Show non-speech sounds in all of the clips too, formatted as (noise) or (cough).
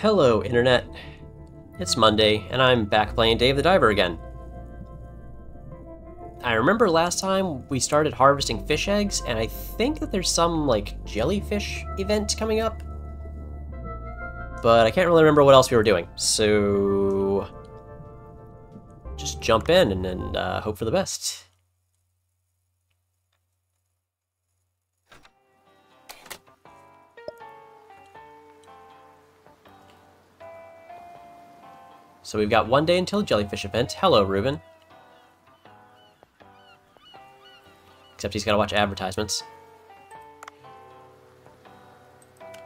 Hello, Internet. It's Monday, and I'm back playing Dave the Diver again. I remember last time we started harvesting fish eggs, and I think that there's some, like, jellyfish event coming up. But I can't really remember what else we were doing, so... Just jump in and, and uh, hope for the best. So we've got one day until jellyfish event. Hello, Ruben. Except he's got to watch advertisements.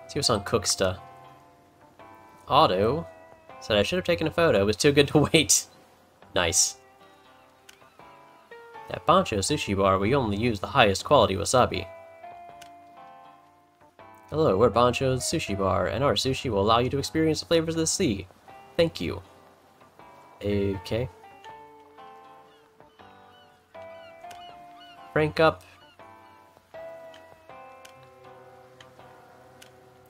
see what's on Cooksta. Auto said I should have taken a photo. It was too good to (laughs) wait. nice. At Bancho Sushi Bar, we only use the highest quality wasabi. Hello, we're Bancho's Sushi Bar, and our sushi will allow you to experience the flavors of the sea. Thank you. Okay. Rank up.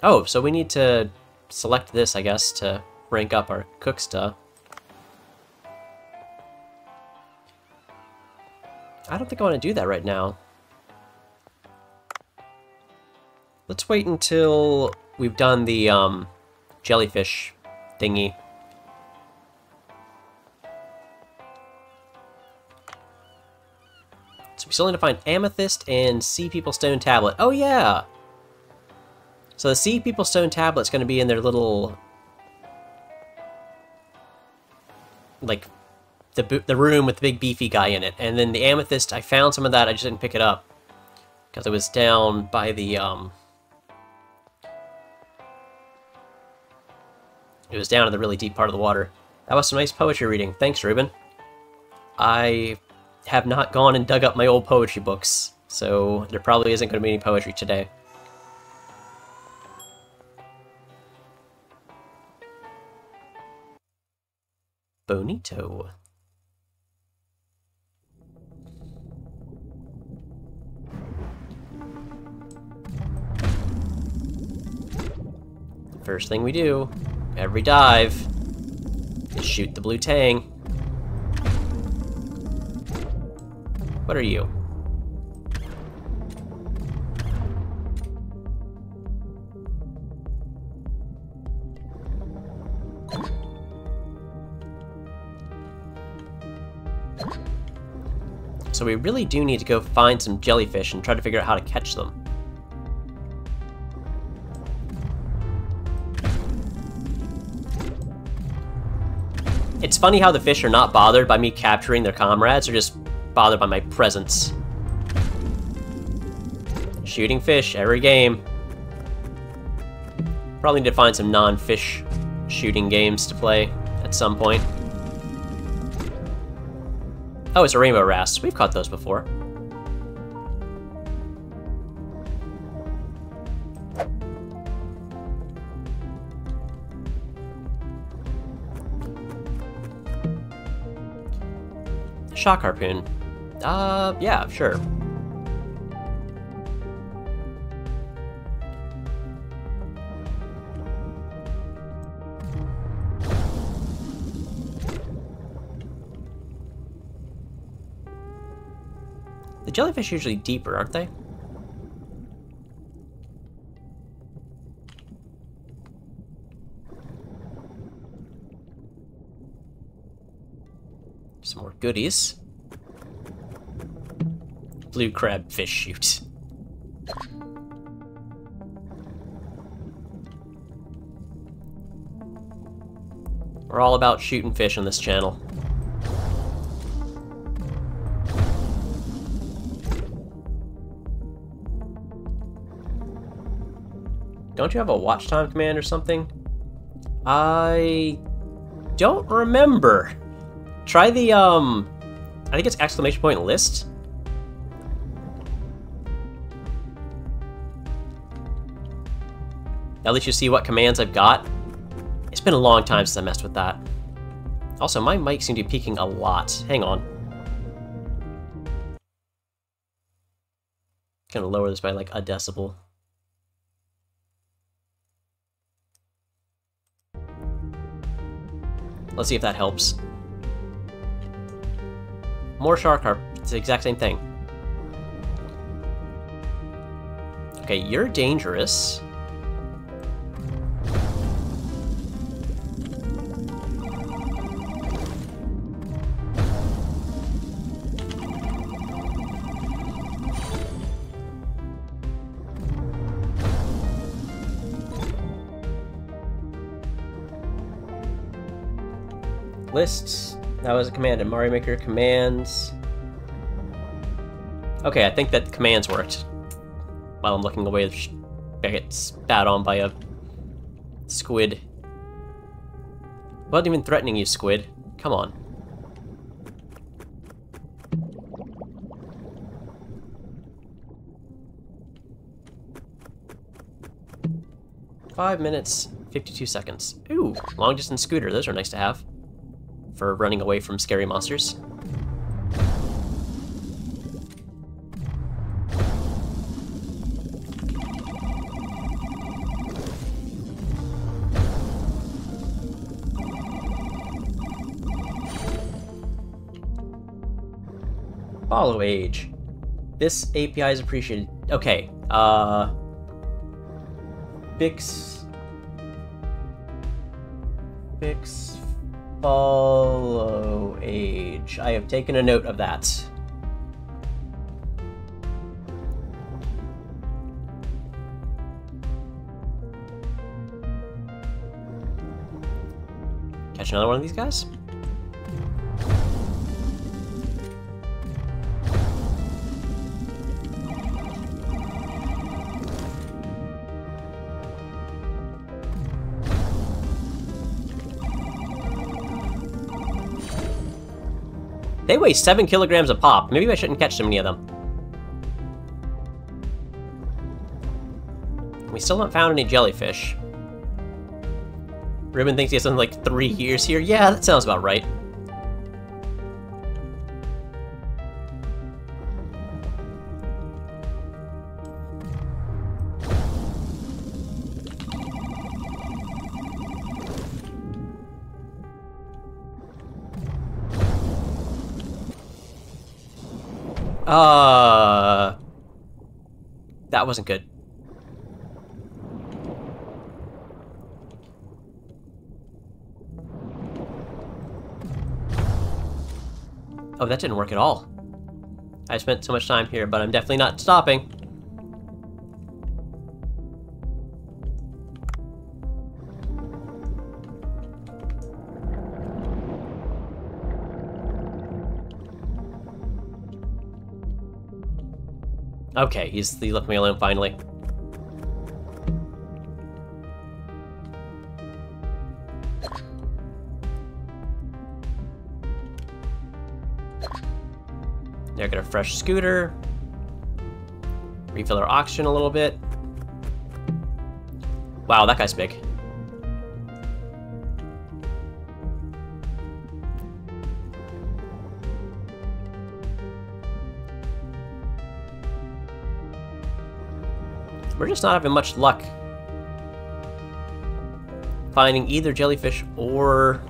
Oh, so we need to select this, I guess, to rank up our Cooksta. I don't think I want to do that right now. Let's wait until we've done the um, jellyfish thingy. We still need to find Amethyst and Sea People Stone Tablet. Oh yeah! So the Sea People Stone Tablet's going to be in their little... Like, the, the room with the big beefy guy in it. And then the Amethyst, I found some of that, I just didn't pick it up. Because it was down by the, um... It was down in the really deep part of the water. That was some nice poetry reading. Thanks, Ruben. I have not gone and dug up my old poetry books, so there probably isn't going to be any poetry today. Bonito. First thing we do, every dive, is shoot the blue tang. What are you? So we really do need to go find some jellyfish and try to figure out how to catch them. It's funny how the fish are not bothered by me capturing their comrades, they're just bothered by my presence. Shooting fish every game. Probably need to find some non-fish shooting games to play at some point. Oh, it's a rainbow wrasse. We've caught those before. Shock harpoon. Uh, yeah, sure. The jellyfish are usually deeper, aren't they? Some more goodies blue crab fish shoot. We're all about shooting fish on this channel. Don't you have a watch time command or something? I don't remember. Try the, um, I think it's exclamation point list. At least you see what commands I've got. It's been a long time since I messed with that. Also, my mic seem to be peaking a lot. Hang on. I'm gonna lower this by like a decibel. Let's see if that helps. More shark carp. It's the exact same thing. Okay, you're dangerous. Lists. That was a command in Mario Maker commands. Okay, I think that commands worked. While I'm looking away, I get spat on by a squid. Wasn't even threatening you, squid. Come on. Five minutes, 52 seconds. Ooh, long distance scooter. Those are nice to have for running away from scary monsters. Follow age. This API is appreciated. Okay, uh... Fix... Fix Follow age. I have taken a note of that. Catch another one of these guys? They weigh 7 kilograms a pop. Maybe I shouldn't catch so many of them. We still haven't found any jellyfish. Ruben thinks he has something like three years here. Yeah, that sounds about right. Uh, that wasn't good. Oh, that didn't work at all. I spent so much time here, but I'm definitely not stopping. Okay, he's he left me alone finally. There, get a fresh scooter. Refill our oxygen a little bit. Wow, that guy's big. Just not having much luck finding either jellyfish or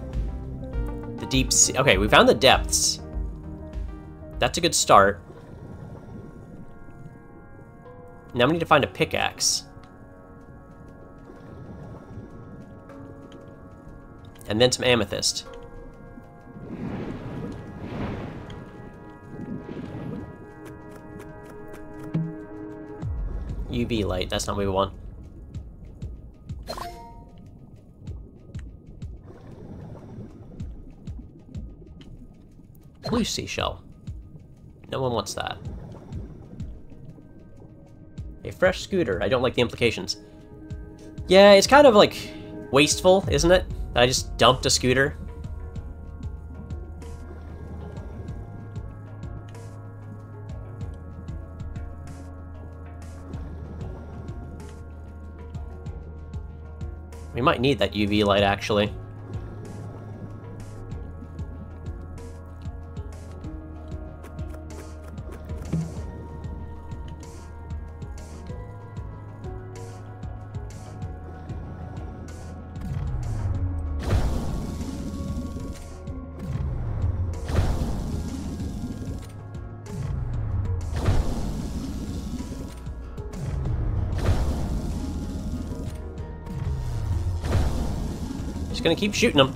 the deep sea. Okay, we found the depths. That's a good start. Now we need to find a pickaxe. And then some amethyst. UV light, that's not what we want. Blue seashell. No one wants that. A fresh scooter. I don't like the implications. Yeah, it's kind of like wasteful, isn't it? I just dumped a scooter. Might need that UV light, actually. Gonna keep shooting them.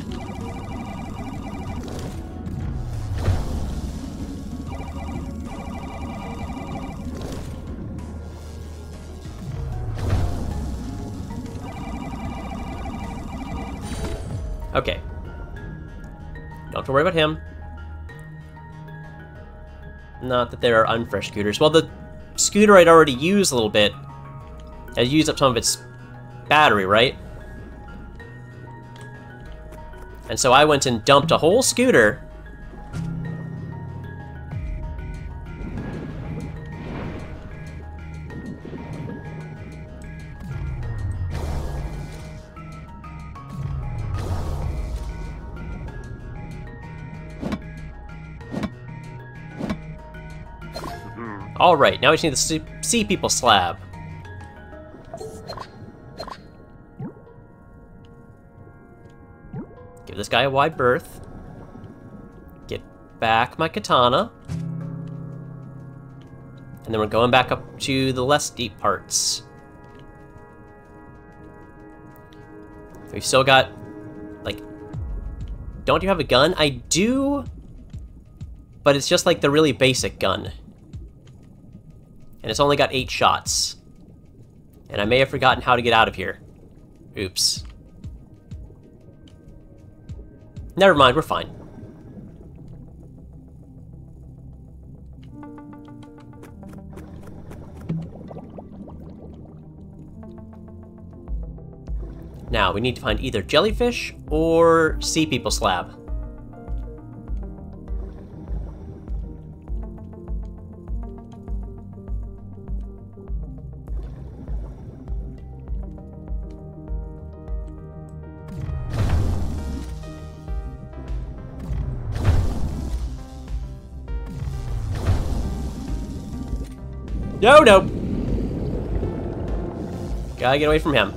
Okay. Don't worry about him. Not that there are unfresh scooters. Well, the scooter I'd already used a little bit. has used up some of its battery, right? And so I went and dumped a whole scooter. Alright, now we just need the Sea People slab. Guy a wide berth. Get back my katana. And then we're going back up to the less deep parts. We've still got, like, don't you have a gun? I do, but it's just like the really basic gun. And it's only got eight shots. And I may have forgotten how to get out of here. Oops. Never mind, we're fine. Now, we need to find either jellyfish or sea people slab. No, no. Gotta get away from him.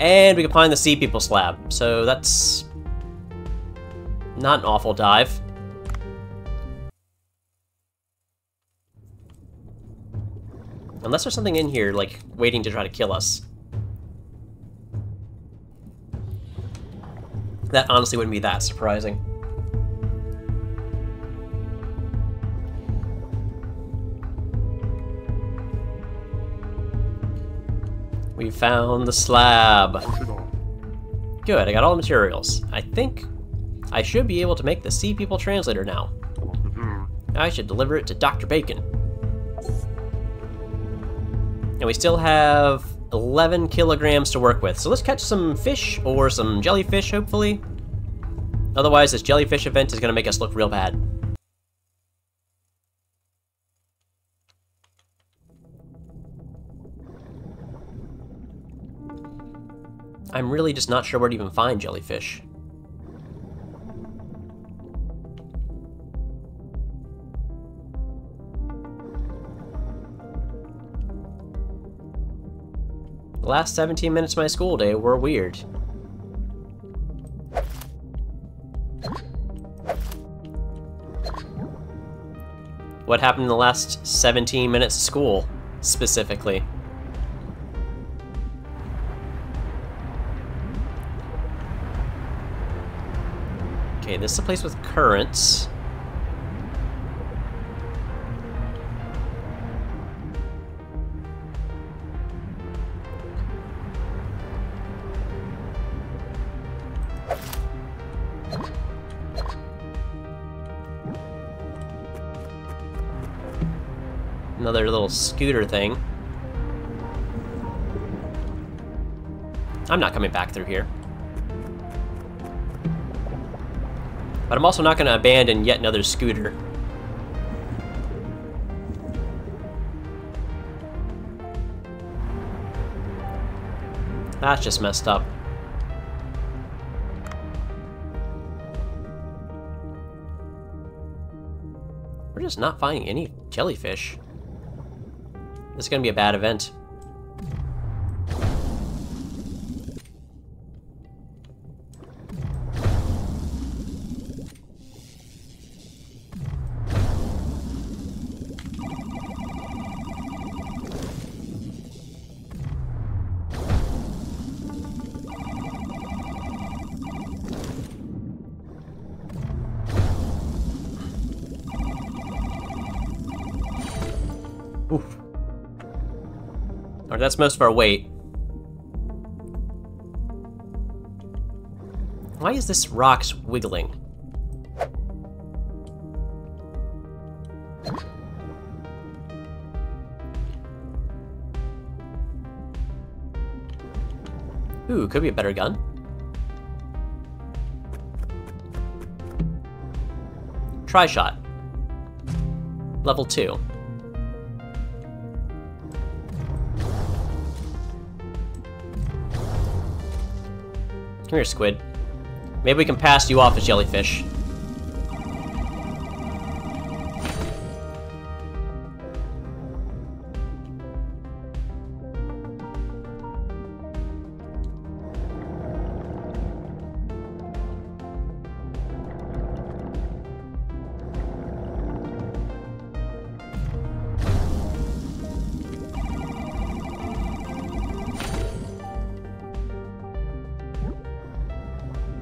And we can find the Sea People slab, so that's not an awful dive. Unless there's something in here, like, waiting to try to kill us. That honestly wouldn't be that surprising. We found the slab. Good, I got all the materials. I think I should be able to make the Sea People translator now. Mm-hmm. I should deliver it to Dr. Bacon. And we still have 11 kilograms to work with, so let's catch some fish or some jellyfish, hopefully. Otherwise, this jellyfish event is going to make us look real bad. I'm really just not sure where to even find jellyfish. The last 17 minutes of my school day were weird. What happened in the last 17 minutes of school, specifically? This is a place with currents. Another little scooter thing. I'm not coming back through here. But I'm also not going to abandon yet another scooter. That's just messed up. We're just not finding any jellyfish. This is going to be a bad event. That's most of our weight. Why is this rocks wiggling? Ooh, could be a better gun. Try shot. Level 2. Come here, squid. Maybe we can pass you off as jellyfish.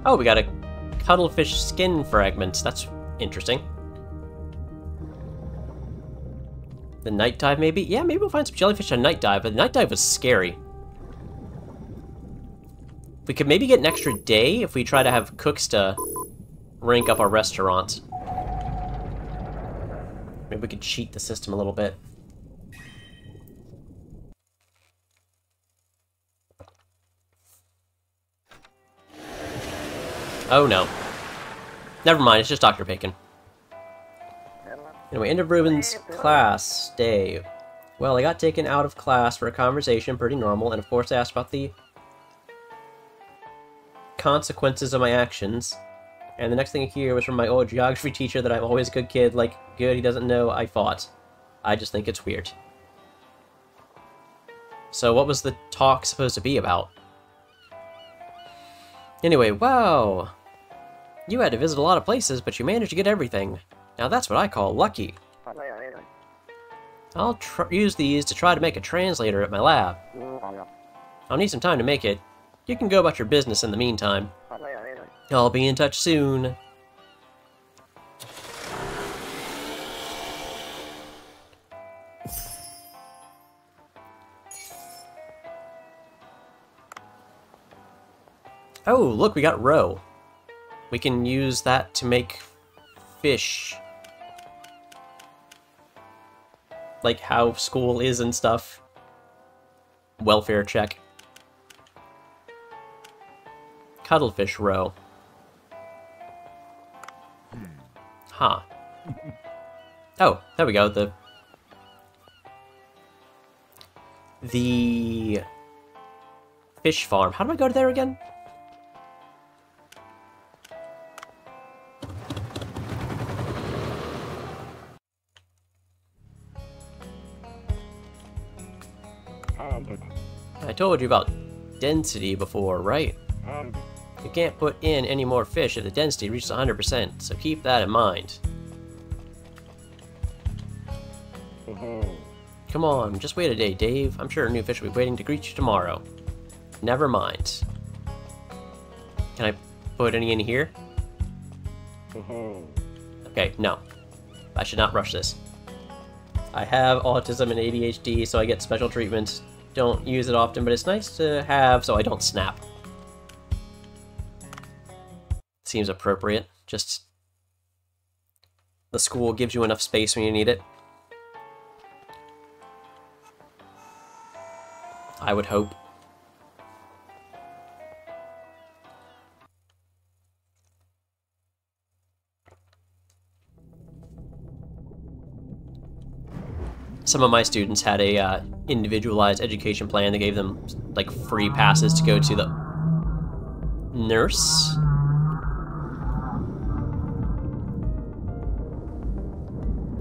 Oh, we got a cuttlefish skin fragment. That's interesting. The night dive, maybe? Yeah, maybe we'll find some jellyfish on night dive, but the night dive was scary. We could maybe get an extra day if we try to have Cooksta rank up our restaurant. Maybe we could cheat the system a little bit. Oh no. Never mind, it's just Dr. Bacon. Anyway, end of Ruben's class day. Well, I got taken out of class for a conversation, pretty normal, and of course I asked about the consequences of my actions. And the next thing I hear was from my old geography teacher that I'm always a good kid, like, good, he doesn't know I fought. I just think it's weird. So what was the talk supposed to be about? Anyway, wow! You had to visit a lot of places, but you managed to get everything. Now that's what I call lucky. I'll use these to try to make a translator at my lab. I'll need some time to make it. You can go about your business in the meantime. I'll be in touch soon. Oh, look, we got roe. We can use that to make fish. Like how school is and stuff. Welfare check. Cuttlefish roe. Huh. (laughs) Oh, there we go. The the fish farm. How do I go to there again? Told you about density before, right? Um, you can't put in any more fish if the density reaches 100%, so keep that in mind. Uh-huh. Come on, just wait a day, Dave. I'm sure a new fish will be waiting to greet you tomorrow. Never mind. Can I put any in here? Uh-huh. Okay, no. I should not rush this. I have autism and ADHD, so I get special treatment. Don't use it often, but it's nice to have so I don't snap. Seems appropriate. Just... The school gives you enough space when you need it. I would hope. Some of my students had a uh, individualized education plan that gave them like free passes to go to the nurse.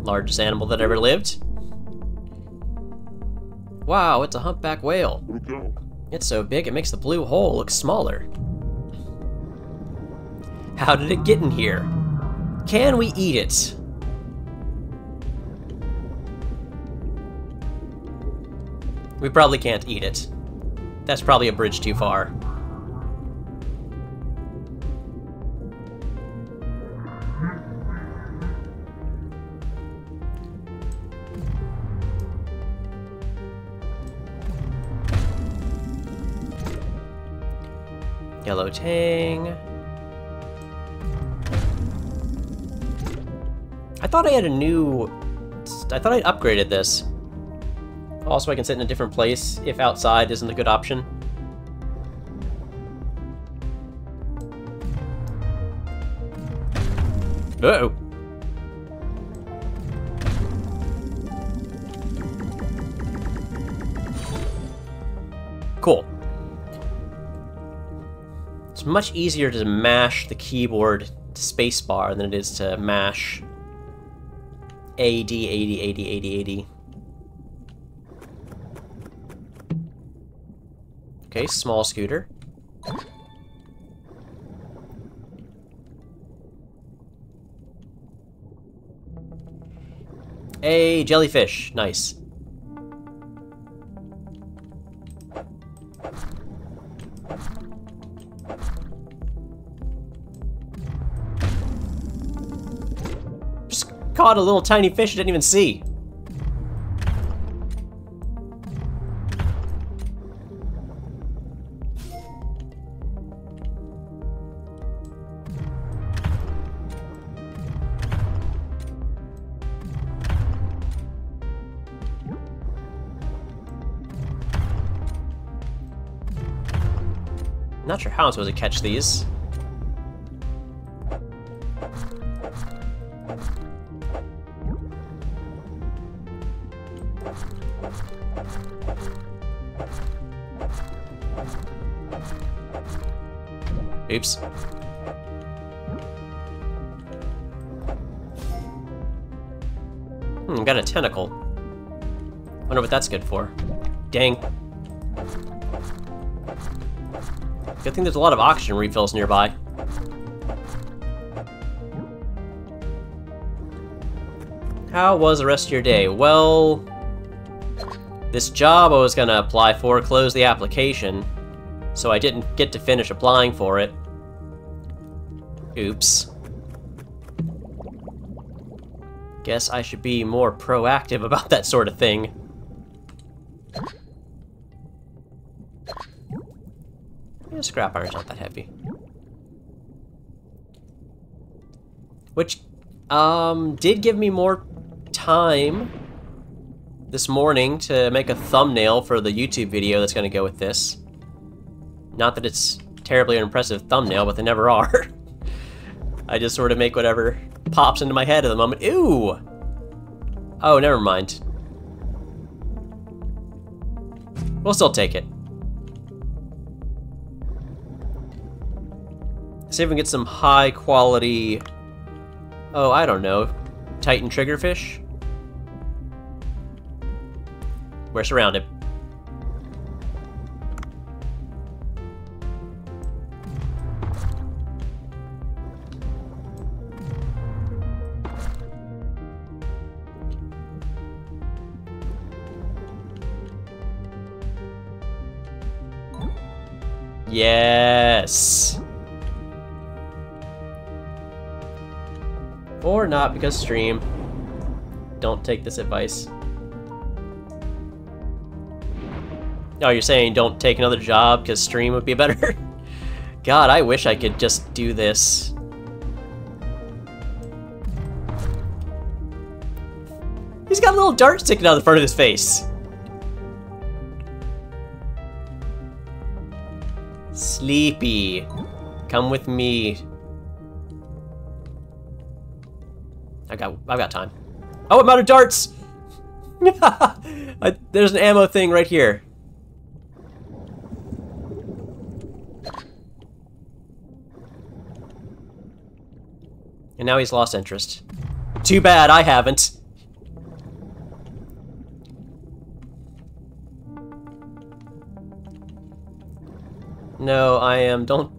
Largest animal that ever lived. Wow, it's a humpback whale. It's so big it makes the blue hole look smaller. How did it get in here? Can we eat it? We probably can't eat it. That's probably a bridge too far. Yellow Tang. I thought I had a new... I thought I'd upgraded this. Also, I can sit in a different place if outside isn't a good option. Uh oh Cool. It's much easier to mash the keyboard spacebar than it is to mash A, D, 80, 80, 80, Okay, small scooter. A jellyfish. Nice. Just caught a little tiny fish I didn't even see. Not sure how I'm supposed to catch these. Oops. Hmm, got a tentacle. Wonder what that's good for. Dang. Good thing there's a lot of oxygen refills nearby. How was the rest of your day? Well, this job I was gonna apply for closed the application, so I didn't get to finish applying for it. Oops. Guess I should be more proactive (laughs) about that sort of thing. Scrap iron's not that heavy. Which, um, did give me more time this morning to make a thumbnail for the YouTube video that's going to go with this. Not that it's terribly impressive thumbnail, but they never are. (laughs) I just sort of make whatever pops into my head at the moment. Ew! Oh, never mind. We'll still take it. See if we can get some high quality... Oh, I don't know. Titan triggerfish? We're surrounded. Yes! Or not, because stream. Don't take this advice. Oh, you're saying don't take another job because stream would be (laughs) better? God, I wish I could just do this. He's got a little dart sticking out of the front of his face. Sleepy. Come with me. I got I've got time. Oh, I'm out of darts! (laughs) I, there's an ammo thing right here. And now he's lost interest. Too bad I haven't. No, I am. Don't.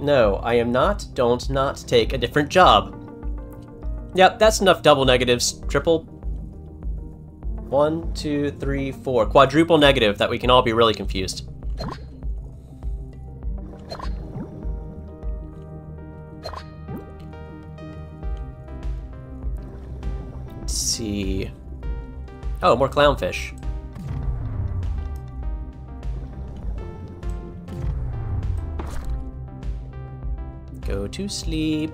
No, I am not. Don't not take a different job. Yep, that's enough double negatives. Triple. One, two, three, four. Quadruple negative that we can all be really confused. Let's see. Oh, more clownfish. Go to sleep.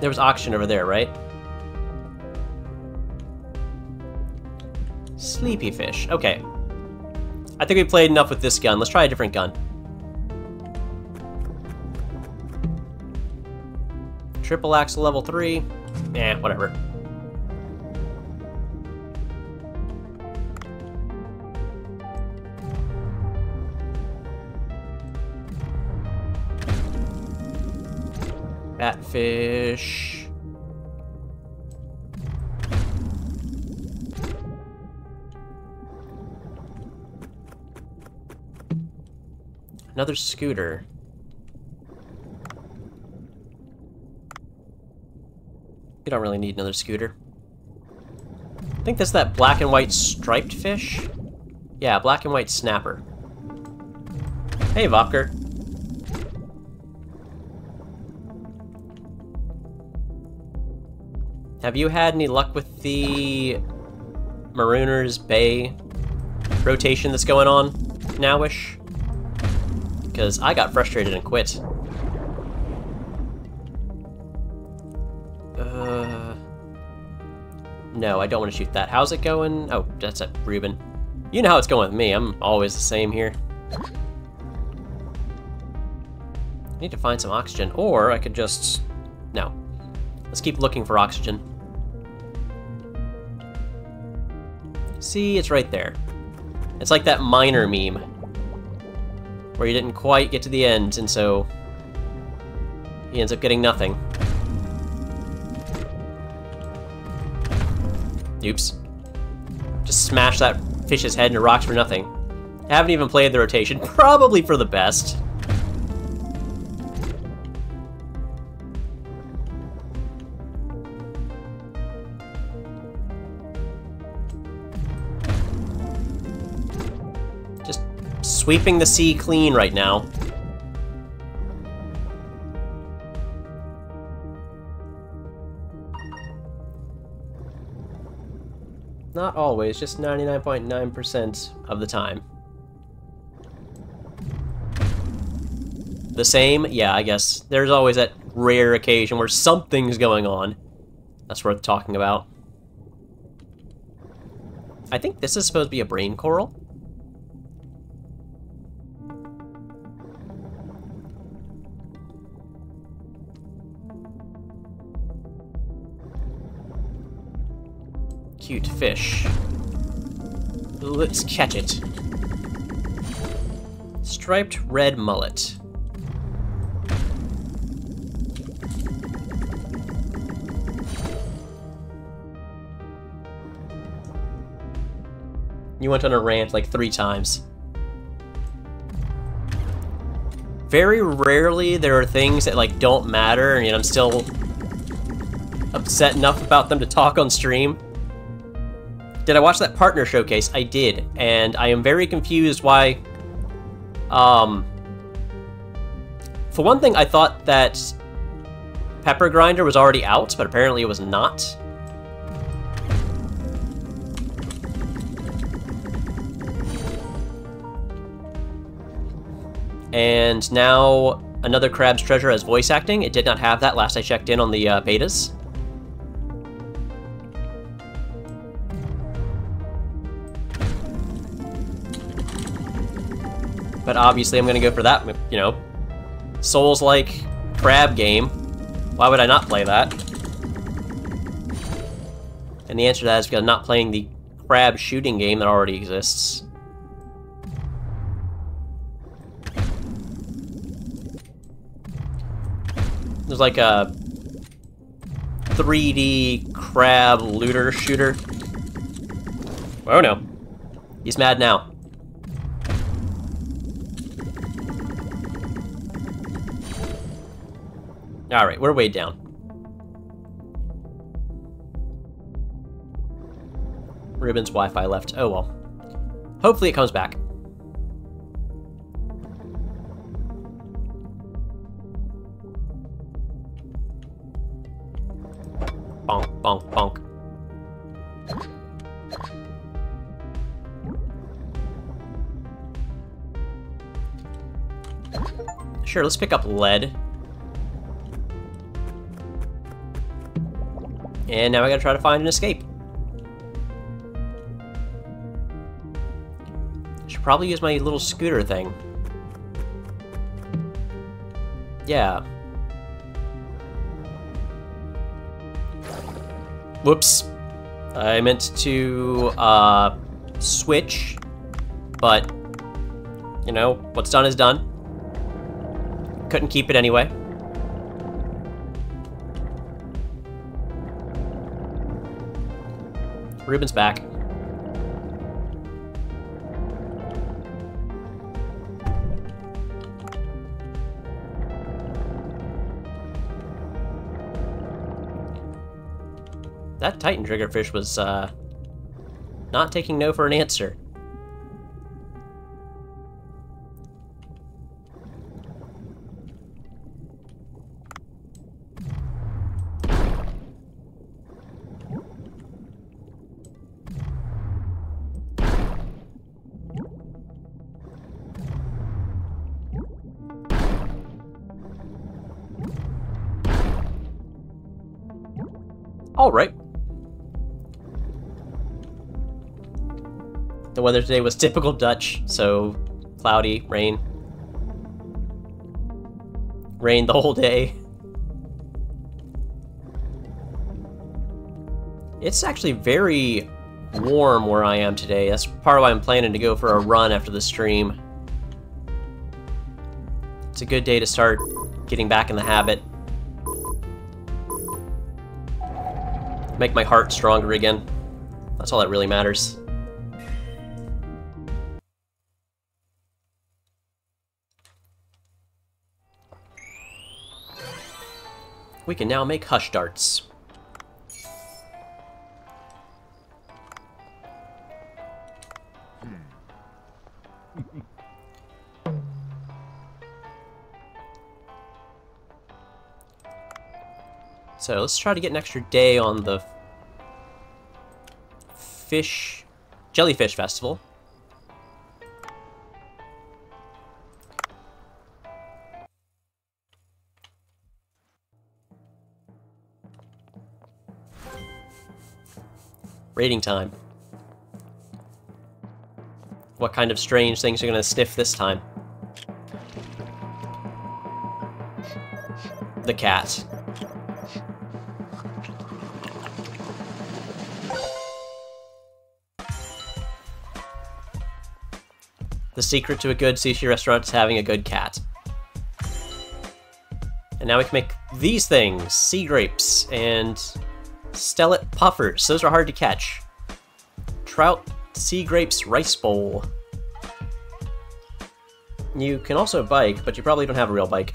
There was oxygen over there, right? Sleepy fish. Okay. I think we played enough with this gun. Let's try a different gun. Triple axle level 3. Eh, whatever. Batfish. Another scooter. We don't really need another scooter. I think that's that black and white striped fish. Yeah, black and white snapper. Hey, Vopker. Have you had any luck with the Marooners Bay rotation that's going on nowish? Because I got frustrated and quit. No, I don't want to shoot that. How's it going? Oh, that's a Ruben. You know how it's going with me. I'm always the same here. I need to find some oxygen, or I could just... No. Let's keep looking for oxygen. See, it's right there. It's like that miner meme. Where you didn't quite get to the end, and so... He ends up getting nothing. Oops. Just smash that fish's head into rocks for nothing. Haven't even played the rotation. (laughs) Probably for the best. Just sweeping the sea clean right now. Not always, just 99.9% of the time. The same? Yeah, I guess. There's always that rare occasion where something's going on. That's worth talking about. I think this is supposed to be a brain coral. Cute fish. Let's catch it. Striped red mullet. You went on a rant like three times. Very rarely there are things that like don't matter and I'm still upset enough about them to talk on stream. Did I watch that partner showcase? I did, and I am very confused why. Um, for one thing, I thought that Pepper Grinder was already out, but apparently it was not. And now another Crab's Treasure has voice acting. It did not have that last I checked in on the uh, betas. But obviously I'm to go for that, you know, Souls-like crab game. Why would I not play that? And the answer to that is because I'm not playing the crab shooting game that already exists. There's like a 3D crab looter shooter. Oh no. He's mad now. All right, we're way down. Ruben's Wi-Fi left. Oh well. Hopefully it comes back. Bonk, bonk, bonk. Sure, let's pick up lead. And now I gotta try to find an escape. Should probably use my little scooter thing. Yeah. Whoops. I meant to, uh, switch, but, you know, what's done is done. Couldn't keep it anyway. Ruben's back. That Titan triggerfish was, uh, not taking no for an answer. Weather today was typical Dutch, so cloudy, rain. Rain the whole day. It's actually very warm where I am today. That's part of why I'm planning to go for a run after the stream. It's a good day to start getting back in the habit. Make my heart stronger again. That's all that really matters. We can now make hush darts. Hmm. So let's try to get an extra day on the fish jellyfish festival. Rating time. What kind of strange things are gonna sniff this time? The cat. The secret to a good sushi restaurant is having a good cat. And now we can make these things, sea grapes and stellate puffers. Those are hard to catch. Trout sea grapes rice bowl. You can also bike, but you probably don't have a real bike.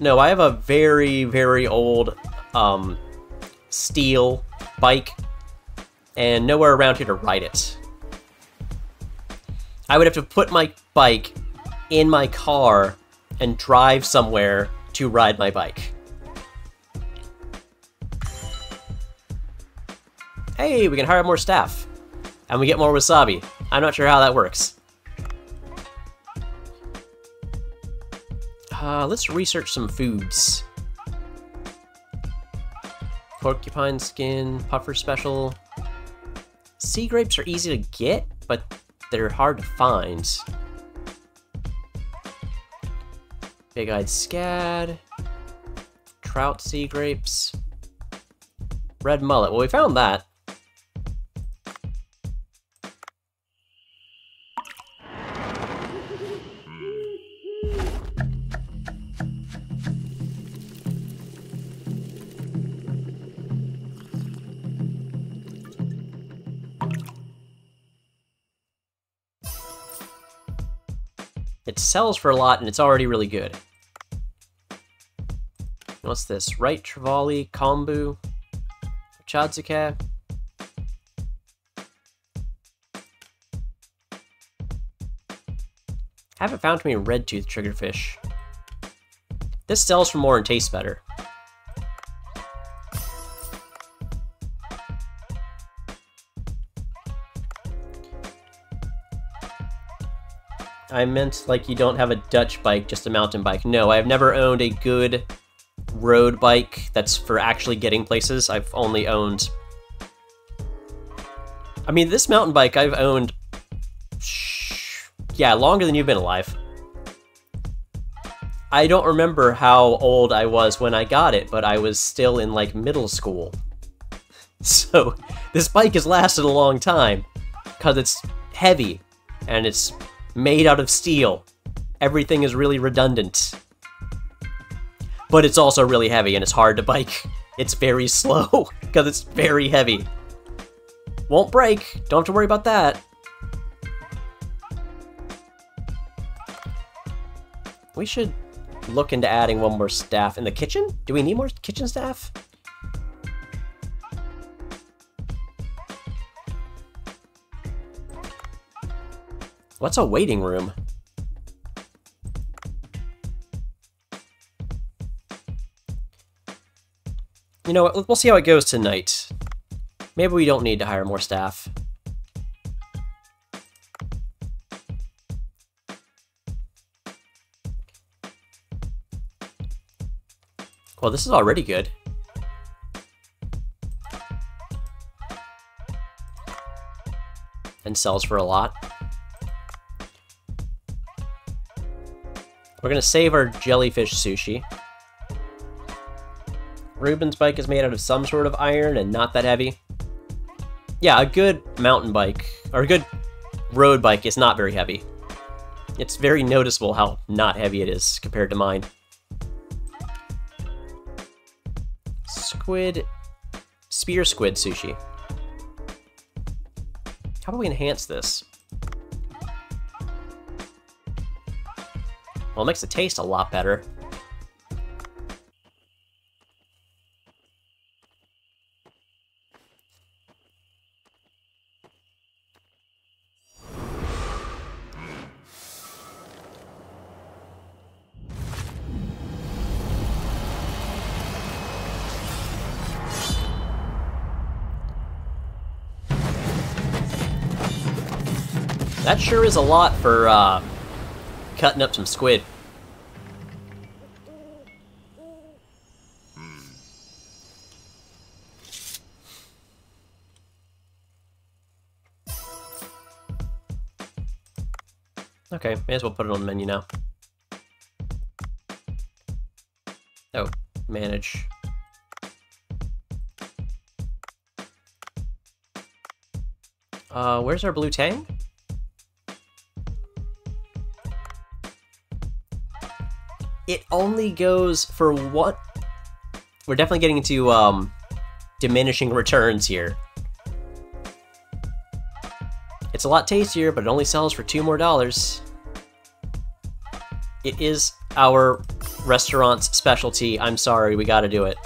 No, I have a very, very old um, steel bike and nowhere around here to ride it. I would have to put my bike in my car and drive somewhere to ride my bike. Hey, we can hire more staff. And we get more wasabi. I'm not sure how that works. Uh, let's research some foods. Porcupine skin, puffer special. Sea grapes are easy to get, but they're hard to find. Big-eyed scad. Trout sea grapes. Red mullet. Well, we found that. Sells for a lot, and it's already really good. What's this? Right Trevally, Kombu, Chazuke. Haven't found too many red tooth triggerfish. This sells for more and tastes better. I meant like you don't have a Dutch bike, just a mountain bike. No, I've never owned a good road bike that's for actually getting places. I've only owned... I mean, this mountain bike I've owned... Yeah, longer than you've been alive. I don't remember how old I was when I got it, but I was still in, like, middle school. (laughs) So, this bike has lasted a long time, because it's heavy, and it's made out of steel. Everything is really redundant. But it's also really heavy, and it's hard to bike. (laughs) It's very slow, (laughs) because it's very heavy. Won't break, don't have to worry about that. We should look into adding one more staff in the kitchen? Do we need more kitchen staff? What's a waiting room? You know what, we'll see how it goes tonight. Maybe we don't need to hire more staff. Well, this is already good. And sells for a lot. We're gonna save our jellyfish sushi. Ruben's bike is made out of some sort of iron and not that heavy. Yeah, a good mountain bike, or a good road bike is not very heavy. It's very noticeable how not heavy it is compared to mine. Squid... Spear squid sushi. How do we enhance this? Well, it makes the taste a lot better. That sure is a lot for uh, cutting up some squid. Okay, may as well put it on the menu now. Oh, manage. Uh, where's our blue tang? It only goes for what? We're definitely getting into, um, diminishing returns here. It's a lot tastier, but it only sells for two more dollars. It is our restaurant's specialty. I'm sorry, we gotta do it.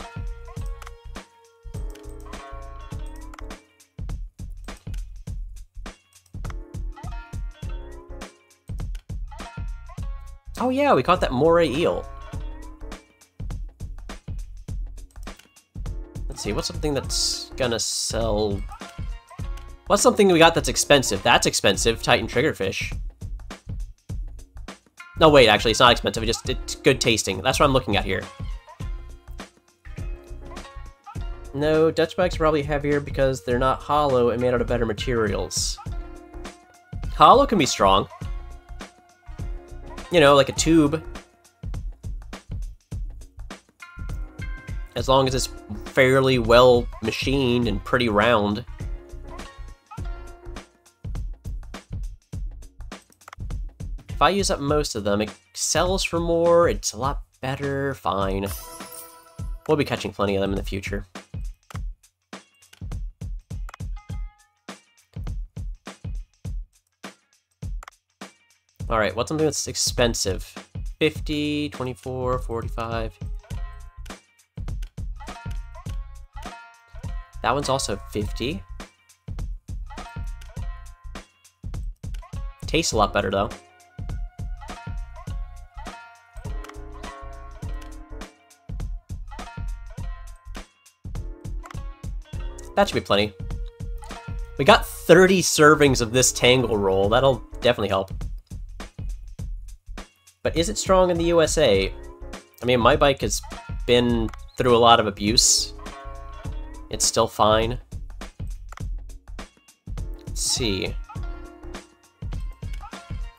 Yeah, we caught that moray eel. Let's see, what's something that's gonna sell... What's something we got that's expensive? That's expensive, Titan Triggerfish. No, wait, actually, it's not expensive. It's just it's good tasting. That's what I'm looking at here. No, Dutch bikes are probably heavier because they're not hollow and made out of better materials. Hollow can be strong. You know, like a tube. As long as it's fairly well machined and pretty round. If I use up most of them, it sells for more, it's a lot better, fine. We'll be catching plenty of them in the future. Alright, what's something that's expensive? 50, 24, 45. That one's also 50. Tastes a lot better, though. That should be plenty. We got 30 servings of this tangle roll. That'll definitely help. But is it strong in the USA? I mean, my bike has been through a lot of abuse. It's still fine. Let's see.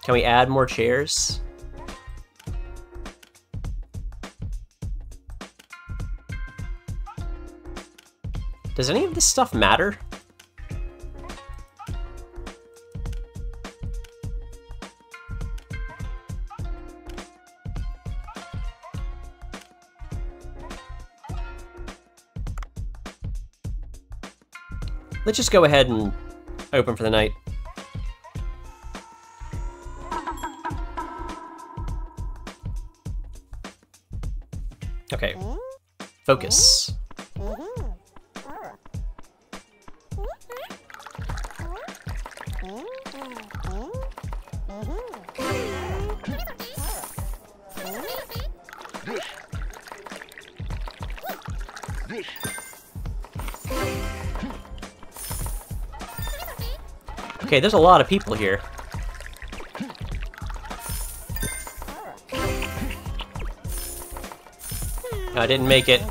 Can we add more chairs? Does any of this stuff matter? Let's just go ahead and open for the night. Okay. Focus. Okay, there's a lot of people here. I didn't make it.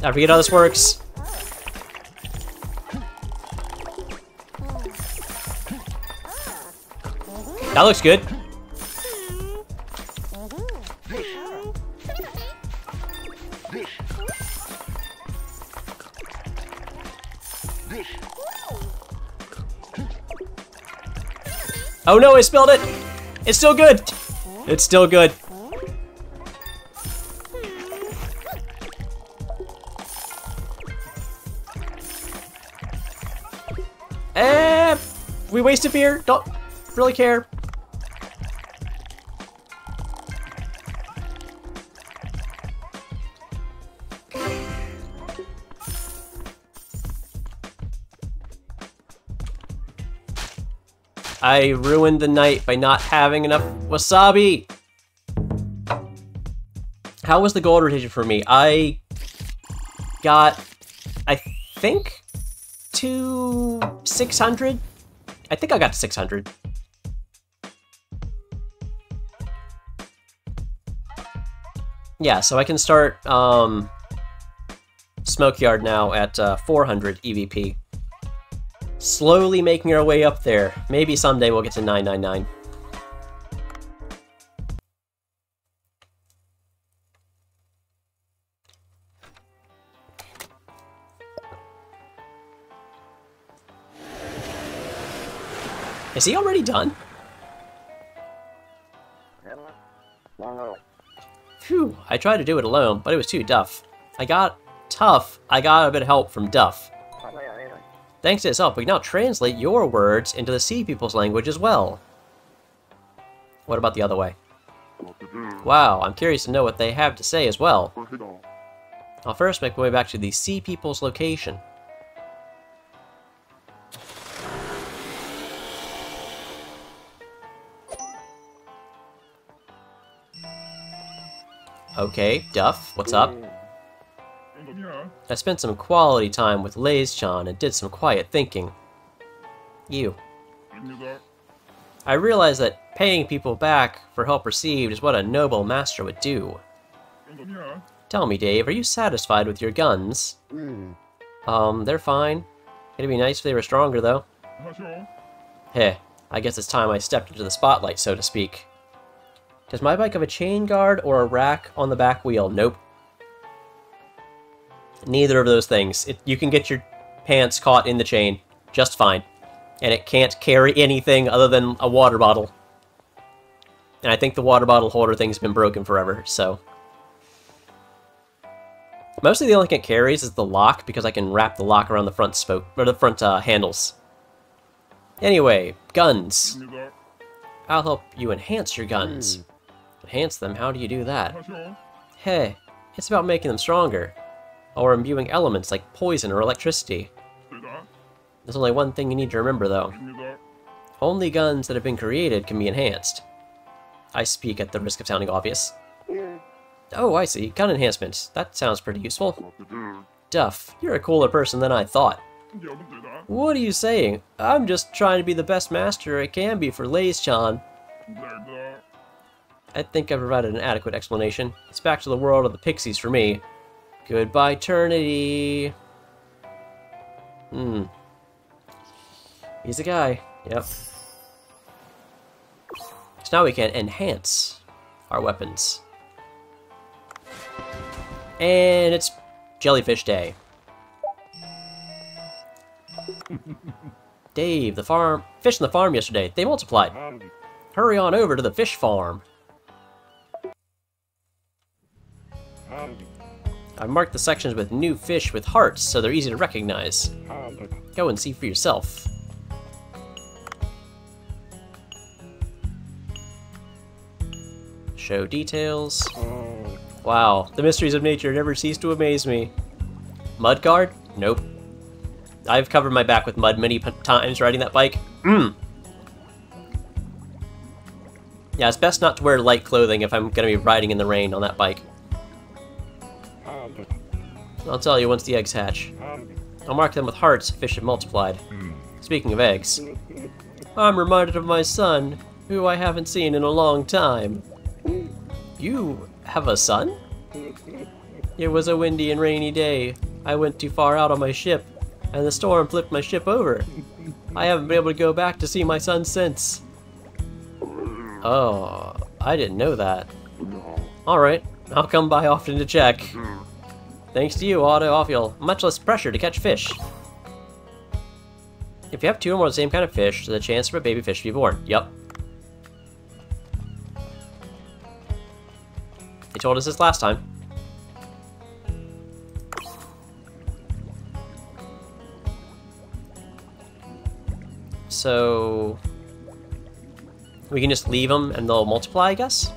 I forget how this works. That looks good. Oh no, I spilled it! It's still good! It's still good. Eh, we wasted beer. Don't really care. I ruined the night by not having enough wasabi. How was the gold rotation for me? I got, I think, to 600. I think I got to 600. Yeah, so I can start um, Smokeyard now at uh, 400 EVP. Slowly making our way up there. Maybe someday we'll get to 999. Is he already done? Phew, I tried to do it alone, but it was too tough. I got tough. I got a bit of help from Duff. Thanks to help, we can now translate your words into the sea people's language as well. What about the other way? Wow, I'm curious to know what they have to say as well. I'll first make my way back to the sea people's location. Okay, Duff, what's up? I spent some quality time with Laze-chan and did some quiet thinking. You. I realized that paying people back for help received is what a noble master would do. Tell me, Dave, are you satisfied with your guns? Um, they're fine. It'd be nice if they were stronger, though. Heh, I guess it's time I stepped into the spotlight, so to speak. Does my bike have a chain guard or a rack on the back wheel? Nope. Neither of those things. It, you can get your pants caught in the chain just fine. And it can't carry anything other than a water bottle. And I think the water bottle holder thing's been broken forever, so... Mostly the only thing it carries is the lock, because I can wrap the lock around the front spoke, or the front uh, handles. Anyway, guns. I'll help you enhance your guns. Enhance them? How do you do that? Hey, it's about making them stronger. Or imbuing elements like poison or electricity. There's only one thing you need to remember, though. Only guns that have been created can be enhanced. I speak at the risk of sounding obvious. Oh, I see. Gun enhancement. That sounds pretty useful. Duff, you're a cooler person than I thought. What are you saying? I'm just trying to be the best master I can be for Lays-chan. I think I provided an adequate explanation. It's back to the world of the pixies for me. Goodbye, eternity. Hmm. He's a guy. Yep. So now we can enhance our weapons. And it's Jellyfish Day. (laughs) Dave, the farm, fish in the farm yesterday, they multiplied. Hurry on over to the fish farm. I marked the sections with new fish with hearts so they're easy to recognize. Um, Go and see for yourself. Show details. Oh. Wow, the mysteries of nature never cease to amaze me. Mud guard? Nope. I've covered my back with mud many times riding that bike. Mmm. Yeah, it's best not to wear light clothing if I'm going to be riding in the rain on that bike. I'll tell you once the eggs hatch. I'll mark them with hearts if fish have multiplied. Speaking of eggs, I'm reminded of my son, who I haven't seen in a long time. You have a son? It was a windy and rainy day. I went too far out on my ship, and the storm flipped my ship over. I haven't been able to go back to see my son since. Oh, I didn't know that. Alright, I'll come by often to check. Thanks to you, I feel much less pressure to catch fish. If you have two or more of the same kind of fish, there's a chance for a baby fish to be born. Yep. They told us this last time. So... We can just leave them and they'll multiply, I guess?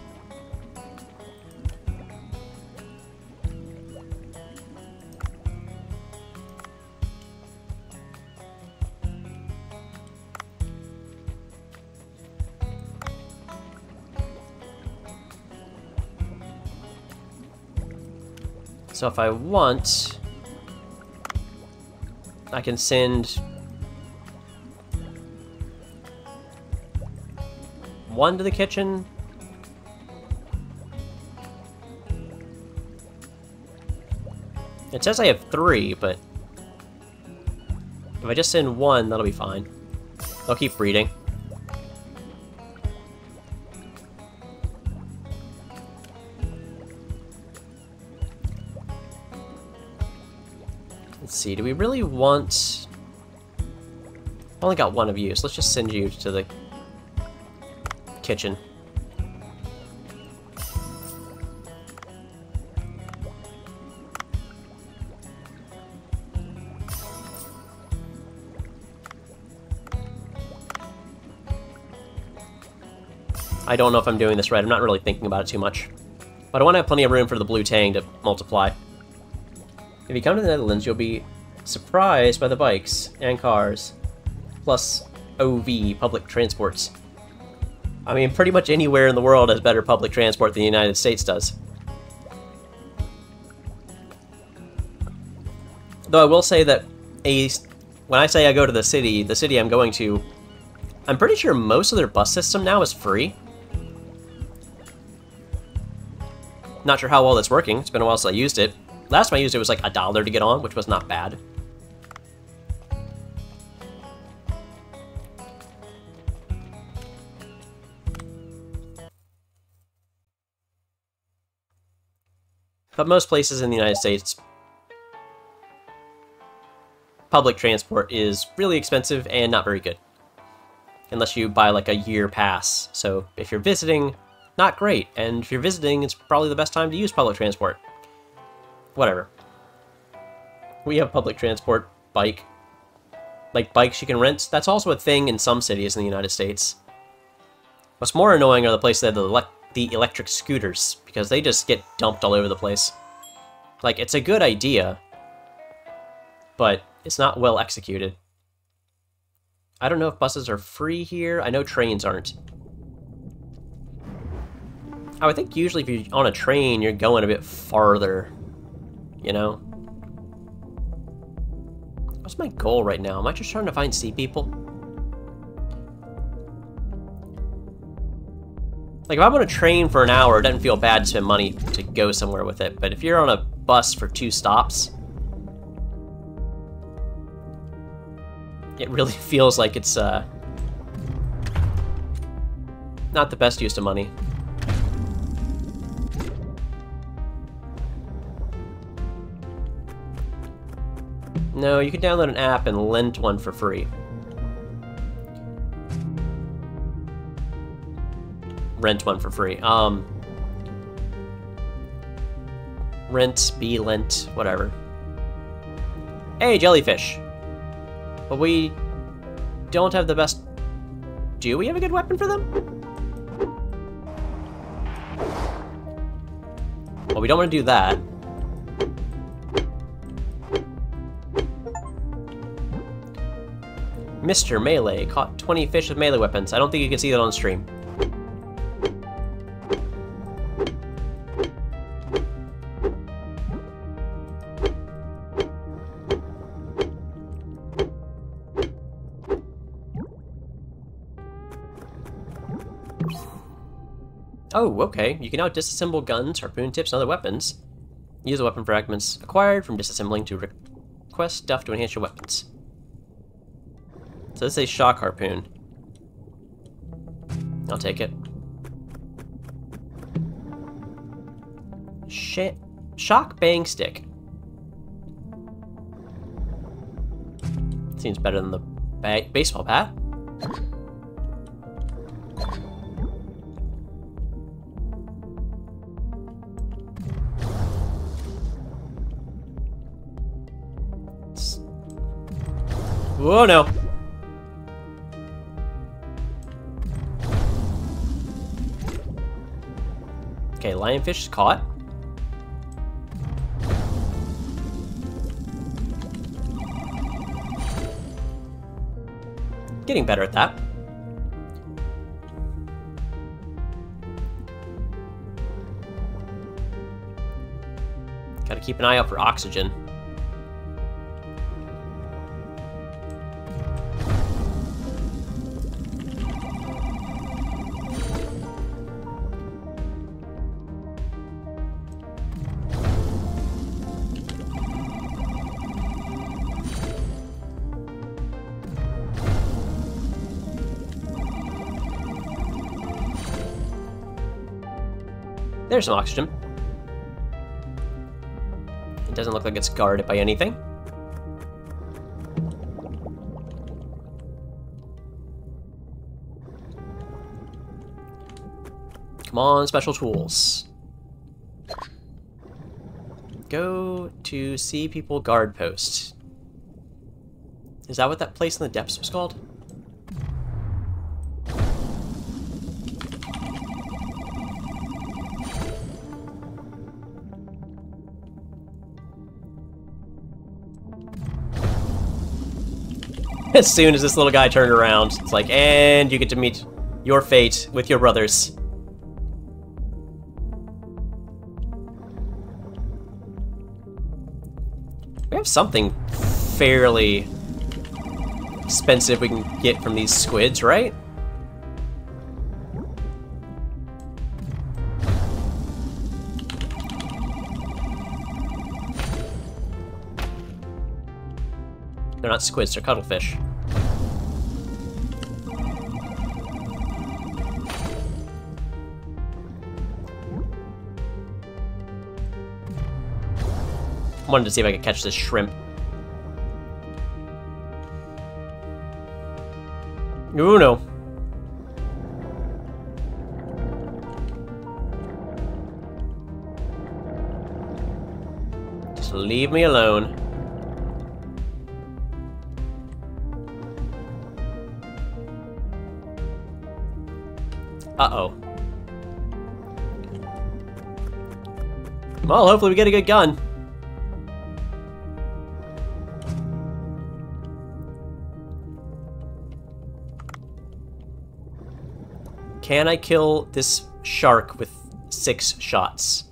So if I want, I can send one to the kitchen. It says I have three, but if I just send one, that'll be fine. They'll keep breeding. Let's see, do we really want... I only got one of you, so let's just send you to the kitchen. I don't know if I'm doing this right. I'm not really thinking about it too much. But I want to have plenty of room for the blue tang to multiply. If you come to the Netherlands, you'll be surprised by the bikes and cars, plus OV, public transports. I mean, pretty much anywhere in the world has better public transport than the United States does. Though I will say that a when I say I go to the city, the city I'm going to, I'm pretty sure most of their bus system now is free. Not sure how well that's working. It's been a while since I used it. Last time I used it was like a dollar to get on, which was not bad. But most places in the United States, public transport is really expensive and not very good. Unless you buy like a year pass. So if you're visiting, not great. And if you're visiting, it's probably the best time to use public transport whatever. We have public transport, bike, like bikes you can rent. That's also a thing in some cities in the United States. What's more annoying are the places that have the, the electric scooters, because they just get dumped all over the place. Like, it's a good idea, but it's not well executed. I don't know if buses are free here. I know trains aren't. I would think usually if you're on a train, you're going a bit farther, you know? What's my goal right now? Am I just trying to find sea people? Like, if I'm on a train for an hour, it doesn't feel bad to spend money to go somewhere with it. But if you're on a bus for two stops, it really (laughs) feels like it's, uh, not the best use of money. No, you can download an app and lend one for free. Rent one for free. Um, rent, be lent, whatever. Hey, jellyfish. But we don't have the best... Do we have a good weapon for them? Well, we don't want to do that. Mr. Melee caught 20 fish with melee weapons. I don't think you can see that on stream. Oh, okay. You can now disassemble guns, harpoon tips, and other weapons. Use a weapon fragments acquired from disassembling to request stuff to enhance your weapons. So this is a shock harpoon. I'll take it. Shit. shock bang stick. Seems better than the ba baseball bat. Oh no. Okay, lionfish is caught. Getting better at that. Gotta keep an eye out for oxygen. There's some oxygen. It doesn't look like it's guarded by anything. Come on, special tools. Go to Sea People Guard Post. Is that what that place in the depths was called? (laughs) as soon as this little guy turned around. It's like, and you get to meet your fate with your brothers. We have something fairly expensive we can get from these squids, right? Not squids, they're cuttlefish. wanted to see if I could catch this shrimp. Ooh, no. Just leave me alone. Uh-oh. Well, hopefully we get a good gun. Can I kill this shark with six shots.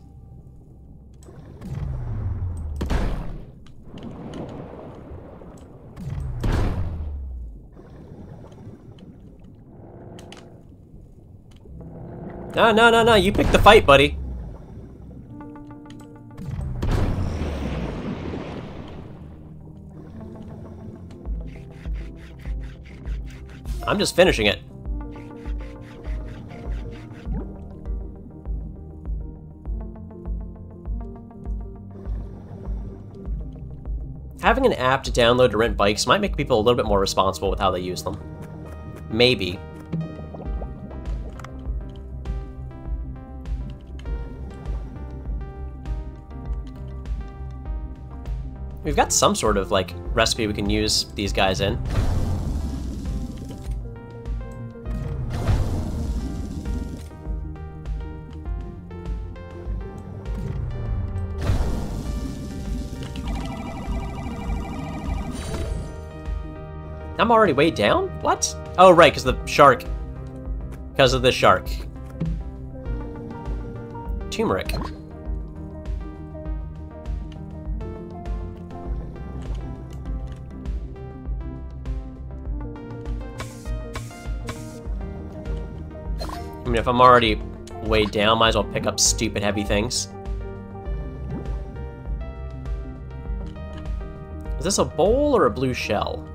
No, no, no, no, you pick the fight, buddy. I'm just finishing it. Having an app to download to rent bikes might make people a little bit more responsible with how they use them. Maybe. We've got some sort of, like, recipe we can use these guys in. I'm already way down? What? Oh, right, because the shark. Because of the shark. Turmeric. Mean, if I'm already way down, might as well pick up stupid heavy things. Is this a bowl or a blue shell?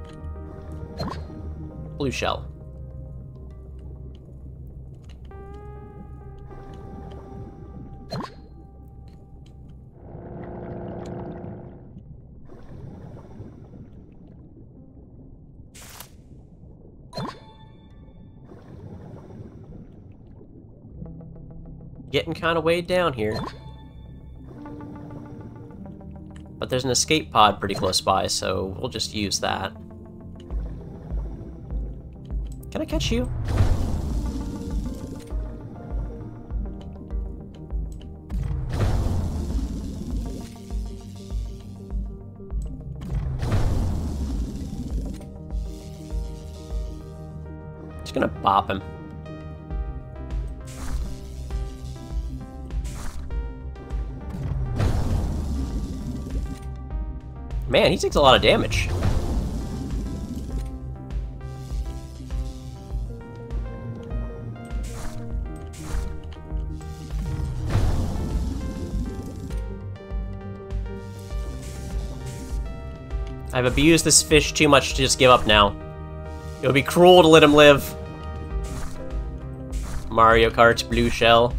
Blue shell. Kind of weighed down here. But there's an escape pod pretty close by, so we'll just use that. Can I catch you? Just gonna bop him. Man, he takes a lot of damage. I've abused this fish too much to just give up now. It would be cruel to let him live. Mario Kart Blue Shell.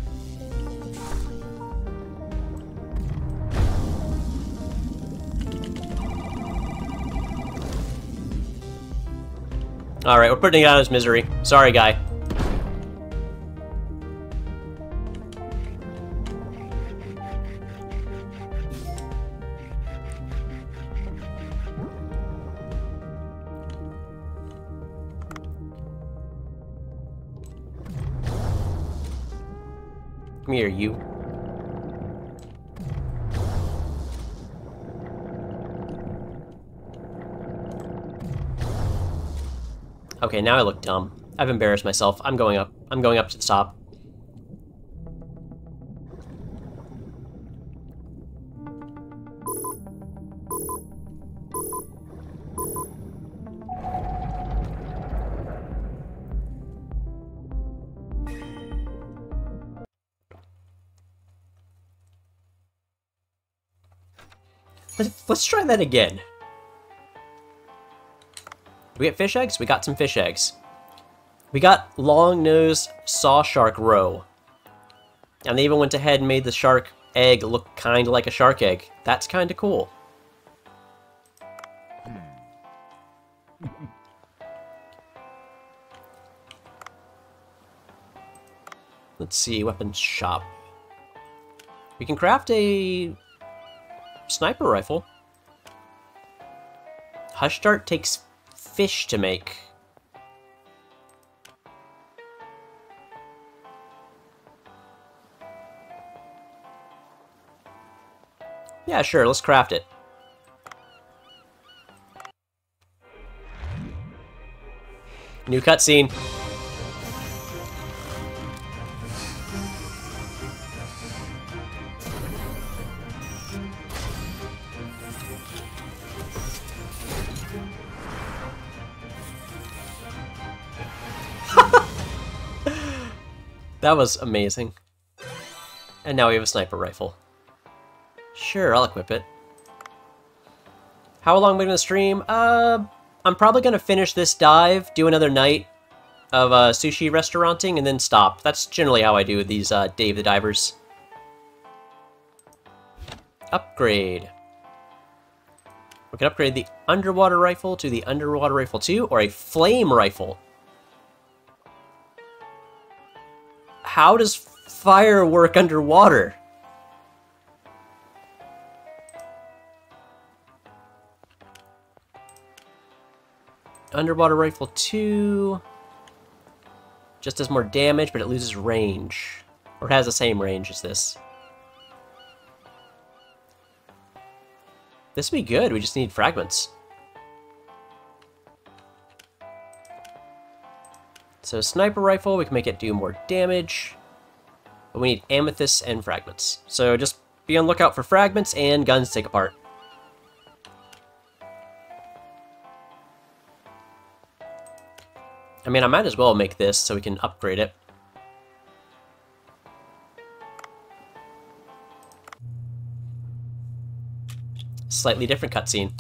Alright, we're putting out of his misery. Sorry, guy. Now I look dumb. I've embarrassed myself. I'm going up. I'm going up to the top. Let's try that again. We get fish eggs? We got some fish eggs. We got long-nosed saw shark roe. And they even went ahead and made the shark egg look kind of like a shark egg. That's kind of cool. (laughs) Let's see, weapons shop. We can craft a sniper rifle. Hush Dart takes fish to make. Yeah, sure, let's craft it. New cutscene. That was amazing. And now we have a sniper rifle. Sure, I'll equip it. How long am I going to stream? Uh, I'm probably going to finish this dive, do another night of uh, sushi restauranting, and then stop. That's generally how I do these uh, Dave the Divers. Upgrade. We can upgrade the underwater rifle to the underwater rifle 2, or a flame rifle. How does fire work underwater? Underwater Rifle 2 just does more damage, but it loses range. Or it has the same range as this. This would be good, we just need fragments. So sniper rifle, we can make it do more damage. But we need amethyst and fragments. So just be on lookout for fragments and guns to take apart. I mean, I might as well make this so we can upgrade it. Slightly different cutscene.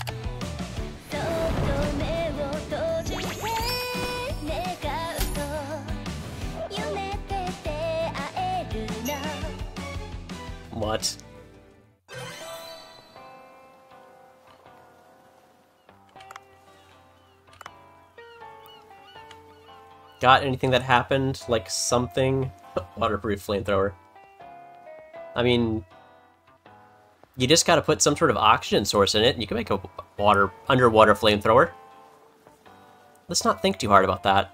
What? Got anything that happened? Like something? (laughs) Waterproof flamethrower. I mean, you just gotta put some sort of oxygen source in it, and you can make a water underwater flamethrower. Let's not think too hard about that.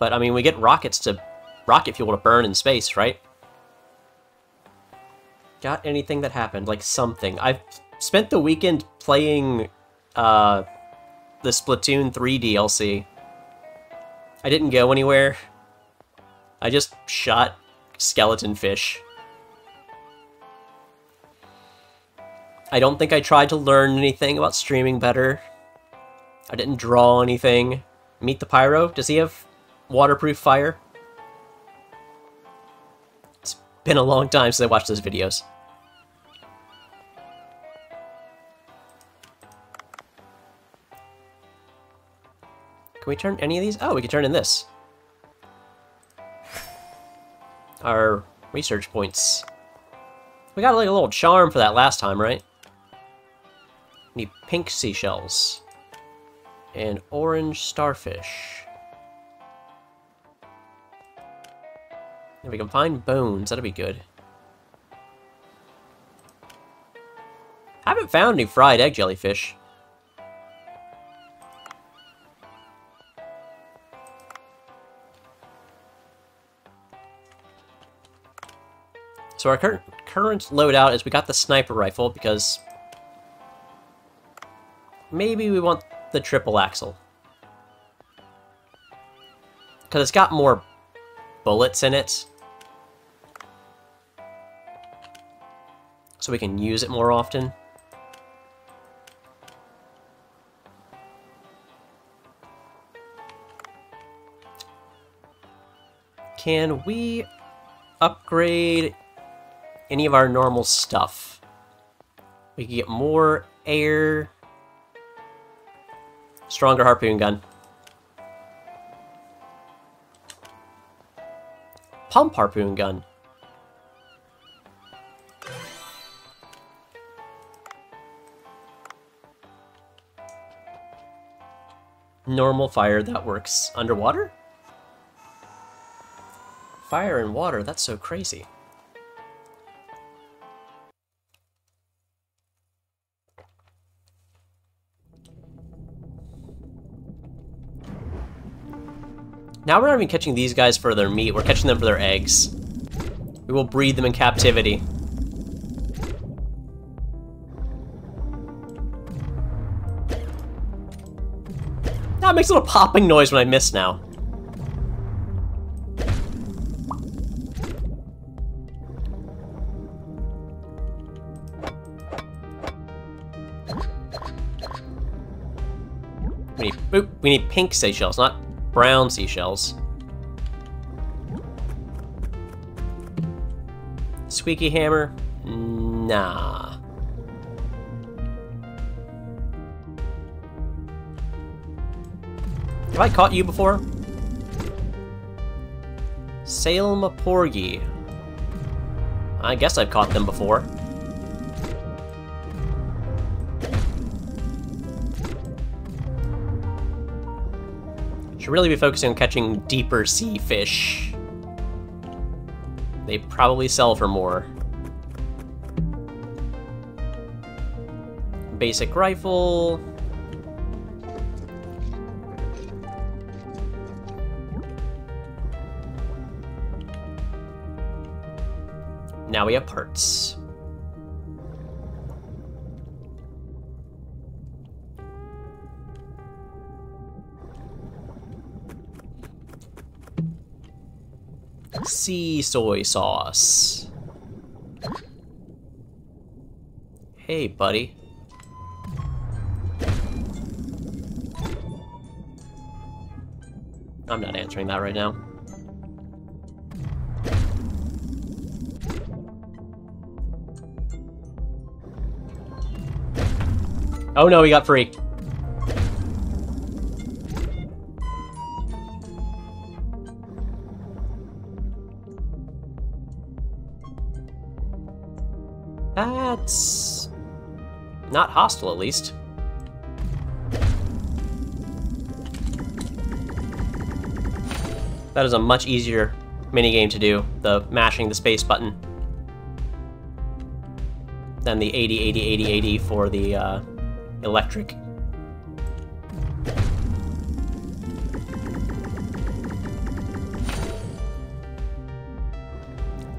But, I mean, we get rockets to... rocket fuel to burn in space, right? Got anything that happened? Like something. I've spent the weekend playing, uh, the Splatoon 3 DLC. I didn't go anywhere. I just shot skeleton fish. I don't think I tried to learn anything about streaming better. I didn't draw anything. Meet the Pyro? Does he have waterproof fire? Been a long time since I watched those videos. Can we turn any of these? Oh, we can turn in this. Our research points. We got like a little charm for that last time, right? Need pink seashells. And orange starfish. If we can find bones, that'll be good. Haven't found any fried egg jellyfish. So our current current loadout is we got the sniper rifle because maybe we want the triple axle. Because it's got more bullets in it. So we can use it more often. Can we upgrade any of our normal stuff. We can get more air. Stronger harpoon gun. Pump harpoon gun. Normal fire that works underwater? Fire and water, that's so crazy. Now we're not even catching these guys for their meat, we're catching them for their eggs. We will breed them in captivity. Makes a little popping noise when I miss now. We need, oop, we need pink seashells, not brown seashells. squeaky hammer? Nah. Have I caught you before? Salem Porgy. I guess I've caught them before. Should really be focusing on catching deeper sea fish. They probably sell for more. Basic rifle. Now we have parts. Sea soy sauce. Hey, buddy. I'm not answering that right now. Oh no, he got free. That's... not hostile, at least. That is a much easier minigame to do, the mashing the space button, than the 80, 80, 80, 80 for the uh, electric.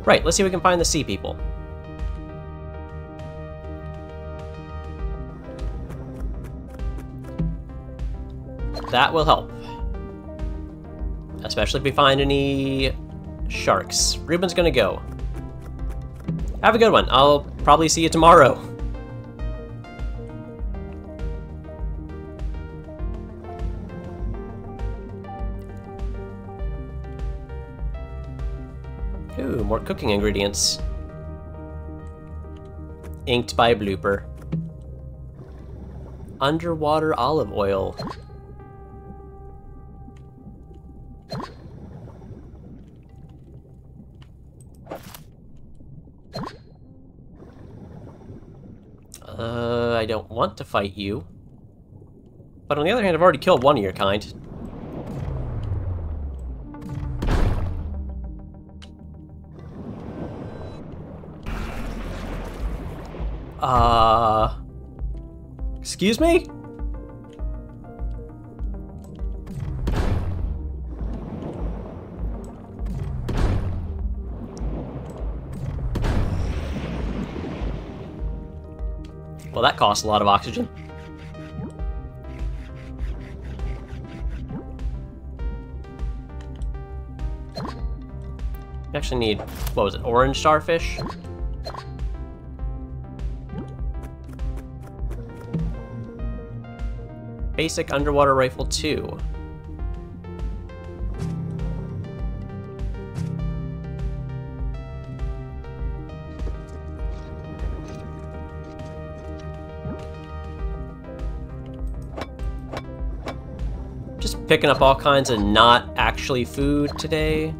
Right, let's see if we can find the sea people. That will help. Especially if we find any sharks. Ruben's gonna go. Have a good one. I'll probably see you tomorrow. Cooking ingredients. Inked by Blooper. Underwater olive oil. Uh, I don't want to fight you. But on the other hand, I've already killed one of your kind. Uh... Excuse me? Well, that costs a lot of oxygen. We actually need, what was it, orange starfish? Basic underwater rifle 2. Just picking up all kinds of not actually food today.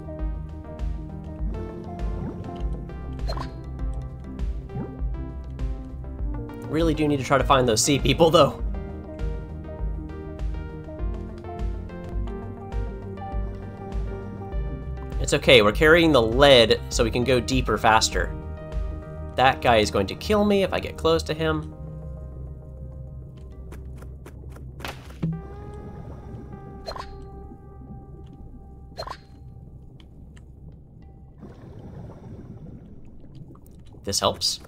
Really do need to try to find those sea people, though. It's okay, we're carrying the lead so we can go deeper faster. That guy is going to kill me if I get close to him. This helps.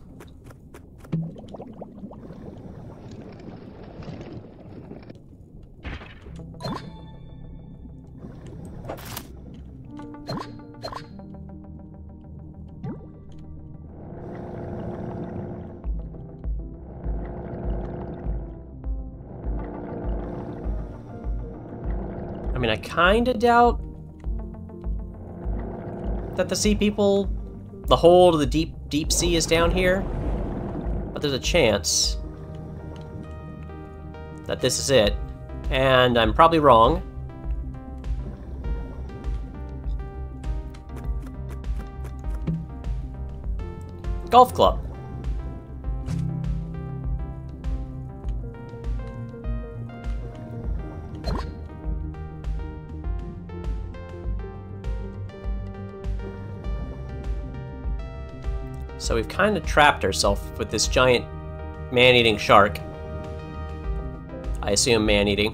I kinda doubt that the sea people, the hold of the deep deep sea is down here, but there's a chance that this is it. And I'm probably wrong. Golf club. So we've kind of trapped ourselves with this giant man-eating shark. I assume man-eating.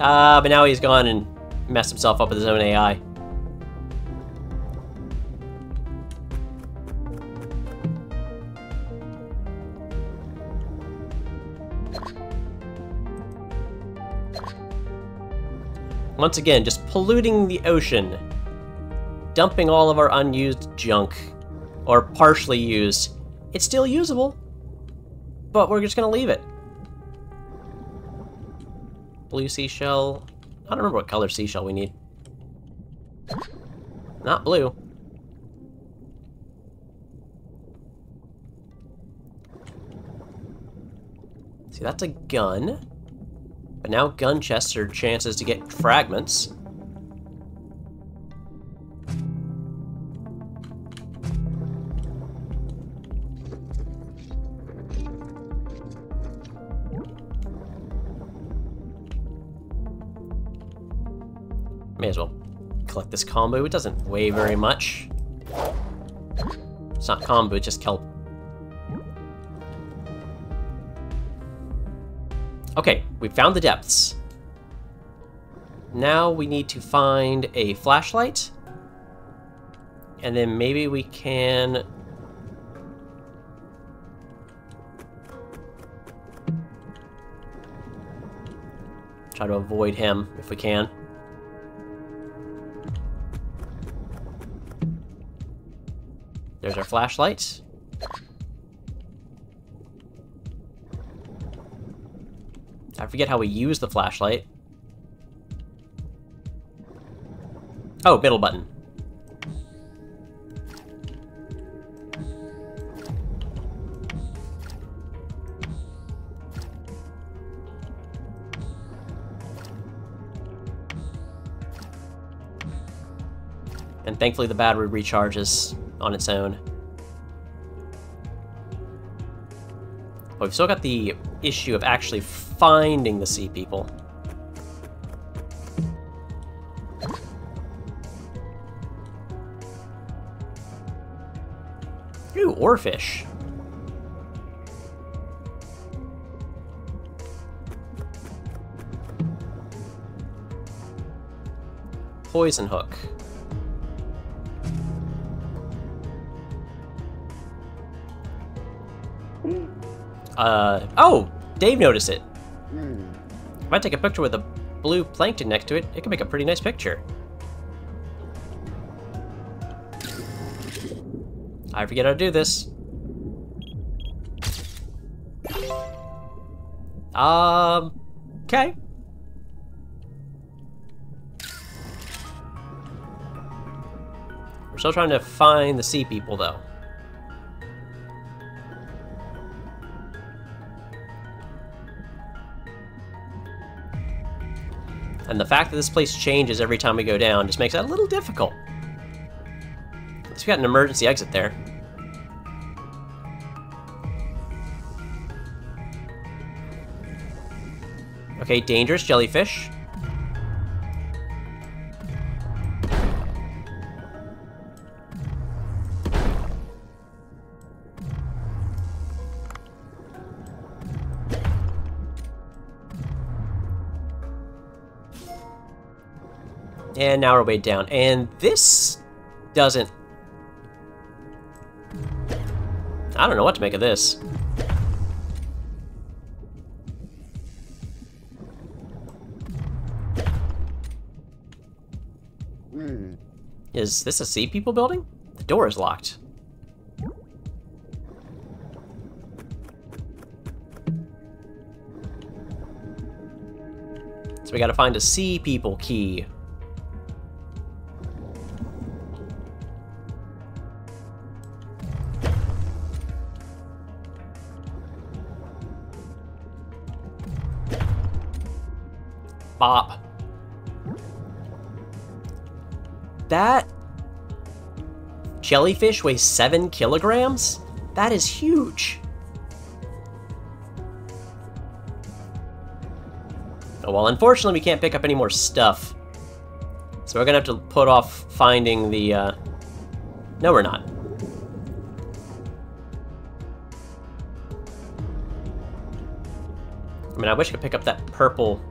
Ah, uh, but now he's gone and messed himself up with his own AI. Once again, just polluting the ocean dumping all of our unused junk, or partially used. It's still usable, but we're just gonna leave it. Blue seashell. I don't remember what color seashell we need. Not blue. See, that's a gun. But now gun chests are chances to get fragments. Collect this combo. It doesn't weigh very much. It's not combo, it's just kelp. Okay, we found the depths. Now we need to find a flashlight. And then maybe we can... Try to avoid him if we can. There's our flashlight. I forget how we use the flashlight. Oh, middle button. And thankfully the battery recharges on its own. But we've still got the issue of actually finding the sea people. Ooh, oarfish. Poison hook. Uh, oh! Dave noticed it. If I take a picture with a blue plankton next to it, it can make a pretty nice picture. I forget how to do this. Um, okay. We're still trying to find the sea people, though. And the fact that this place changes every time we go down just makes that a little difficult. At we got an emergency exit there. Okay, dangerous jellyfish. Now we're way down. And this doesn't... I don't know what to make of this. Hmm. Is this a sea people building? The door is locked. So we gotta find a sea people key. Jellyfish weighs 7 kilograms? That is huge. Oh, well, unfortunately, we can't pick up any more stuff. So we're gonna have to put off finding the, uh... No, we're not. I mean, I wish I could pick up that purple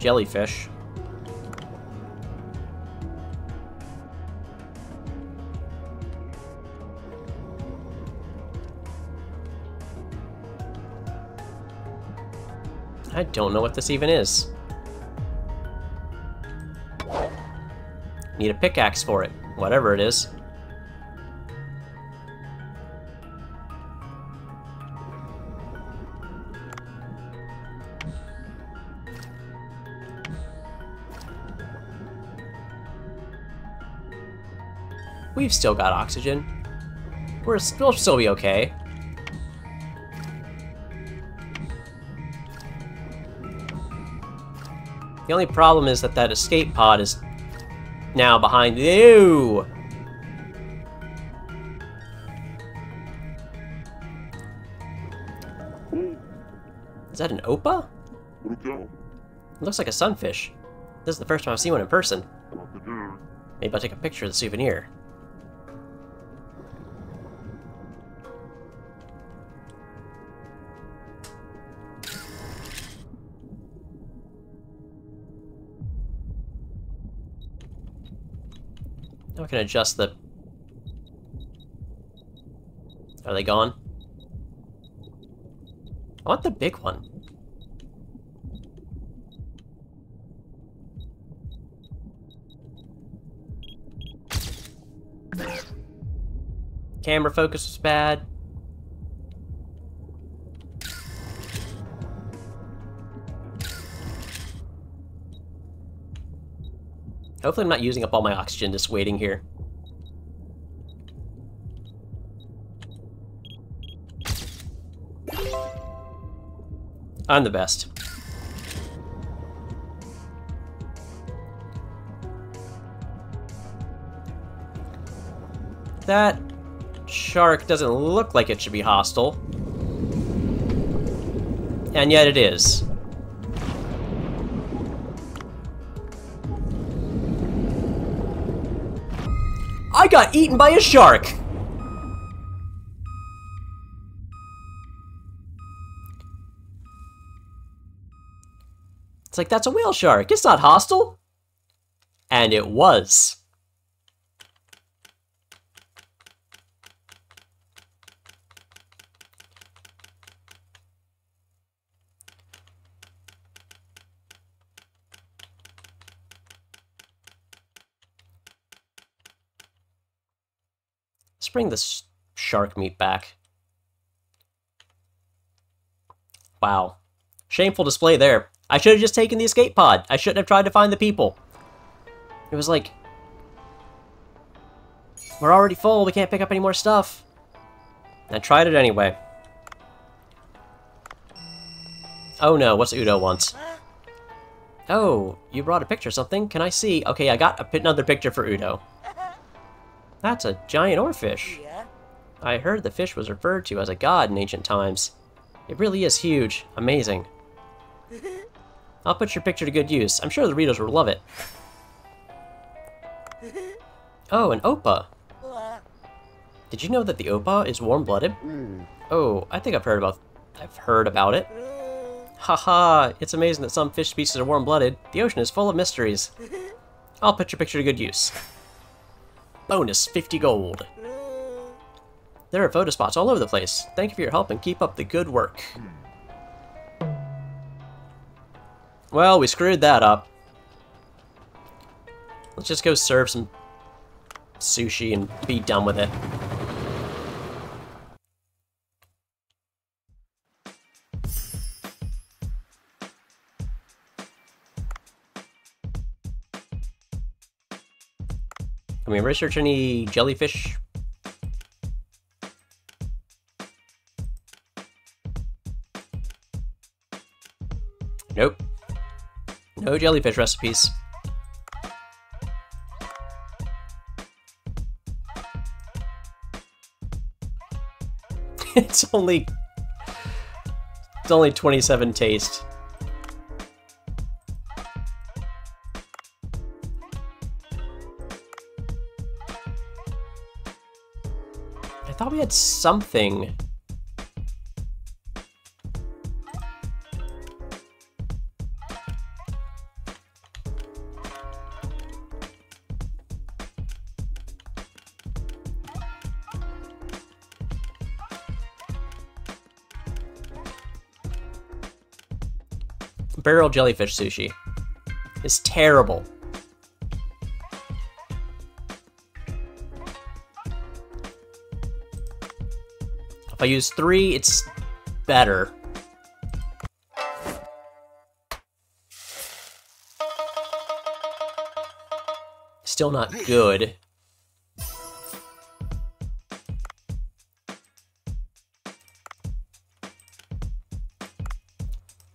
jellyfish. Don't know what this even is. Need a pickaxe for it, whatever it is. We've still got oxygen. We're, we'll still be okay. The only problem is that that escape pod is now behind you. Is that an opah? Looks like a sunfish. This is the first time I've seen one in person. Maybe I'll take a picture of the souvenir. I can adjust the... Are they gone? I want the big one. Camera focus was bad. Hopefully I'm not using up all my oxygen just waiting here. I'm the best. That shark doesn't look like it should be hostile. And yet it is. I got eaten by a shark! It's like, that's a whale shark. It's not hostile. And it was. Bring this shark meat back. Wow. Shameful display there. I should have just taken the escape pod. I shouldn't have tried to find the people. It was like... We're already full, we can't pick up any more stuff. I tried it anyway. Oh no, what's Udo wants? Oh, you brought a picture something? Can I see? Okay, I got another picture for Udo. That's a giant oarfish. I heard the fish was referred to as a god in ancient times. It really is huge. Amazing. (laughs) I'll put your picture to good use. I'm sure the readers will love it. (laughs) Oh, an opah. Did you know that the opah is warm-blooded? Hmm. Oh, I think I've heard about I've heard about it. Uh. Haha, it's amazing that some fish species are warm-blooded. The ocean is full of mysteries. (laughs) I'll put your picture to good use. Bonus 50 gold. There are photo spots all over the place. Thank you for your help and keep up the good work. Well, we screwed that up. Let's just go serve some sushi and be done with it. Can we research any jellyfish? Nope. No jellyfish recipes. (laughs) it's only... It's only 27 taste. Had something. Barrel jellyfish sushi is terrible. I use three, it's better. Still not good.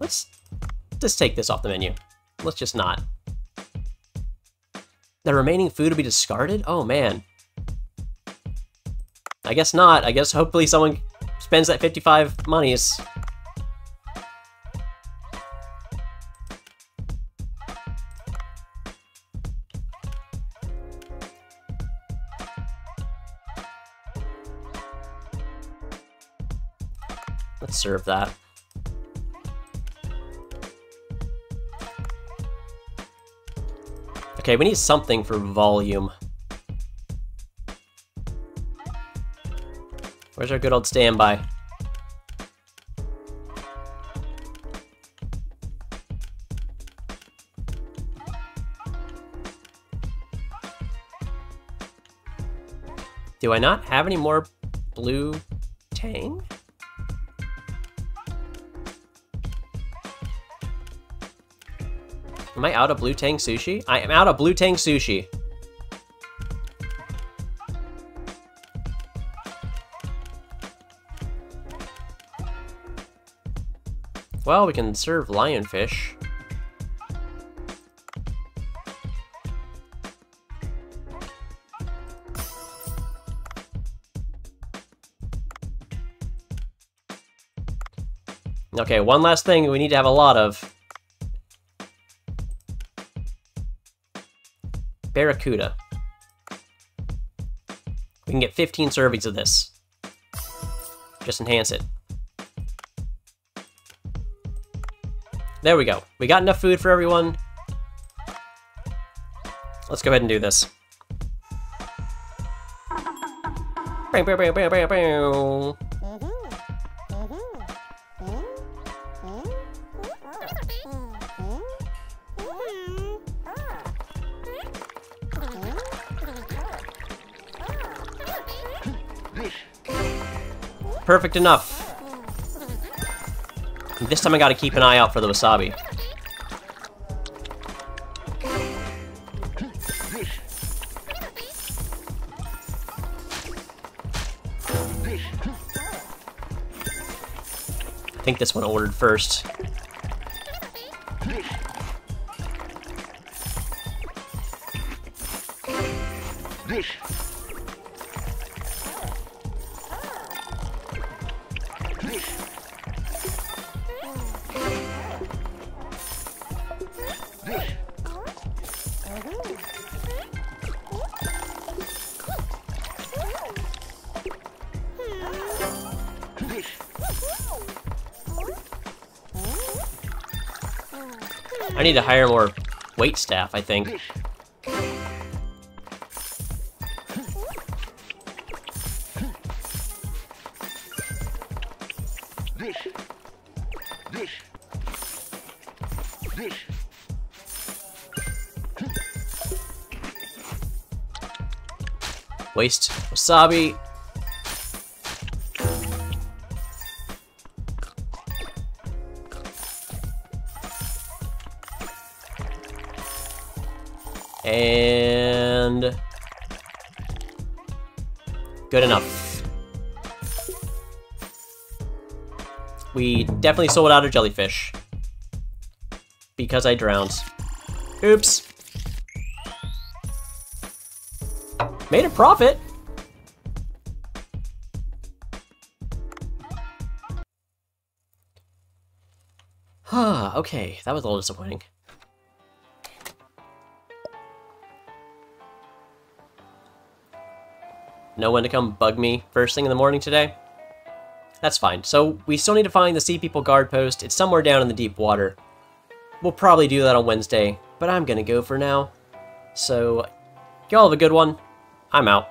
Let's just take this off the menu. Let's just not. The remaining food will be discarded? Oh man. I guess not. I guess hopefully someone spends that 55 monies. Let's serve that. Okay, we need something for volume. Where's our good old standby? Do I not have any more blue tang? Am I out of blue tang sushi? I am out of blue tang sushi. Well, we can serve lionfish. Okay, one last thing we need to have a lot of. Barracuda. We can get 15 servings of this. Just enhance it. There we go. We got enough food for everyone. Let's go ahead and do this. Perfect enough. This time I gotta keep an eye out for the wasabi. I think this one ordered first. I need to hire more wait staff, I think. Waste wasabi. Good enough. We definitely sold out of jellyfish. Because I drowned. Oops. Made a profit. Huh, (sighs) okay, that was a little disappointing. No one to come bug me first thing in the morning today? That's fine. So, we still need to find the Sea People guard post. It's somewhere down in the deep water. We'll probably do that on Wednesday, but I'm gonna go for now. So, y'all have a good one. I'm out.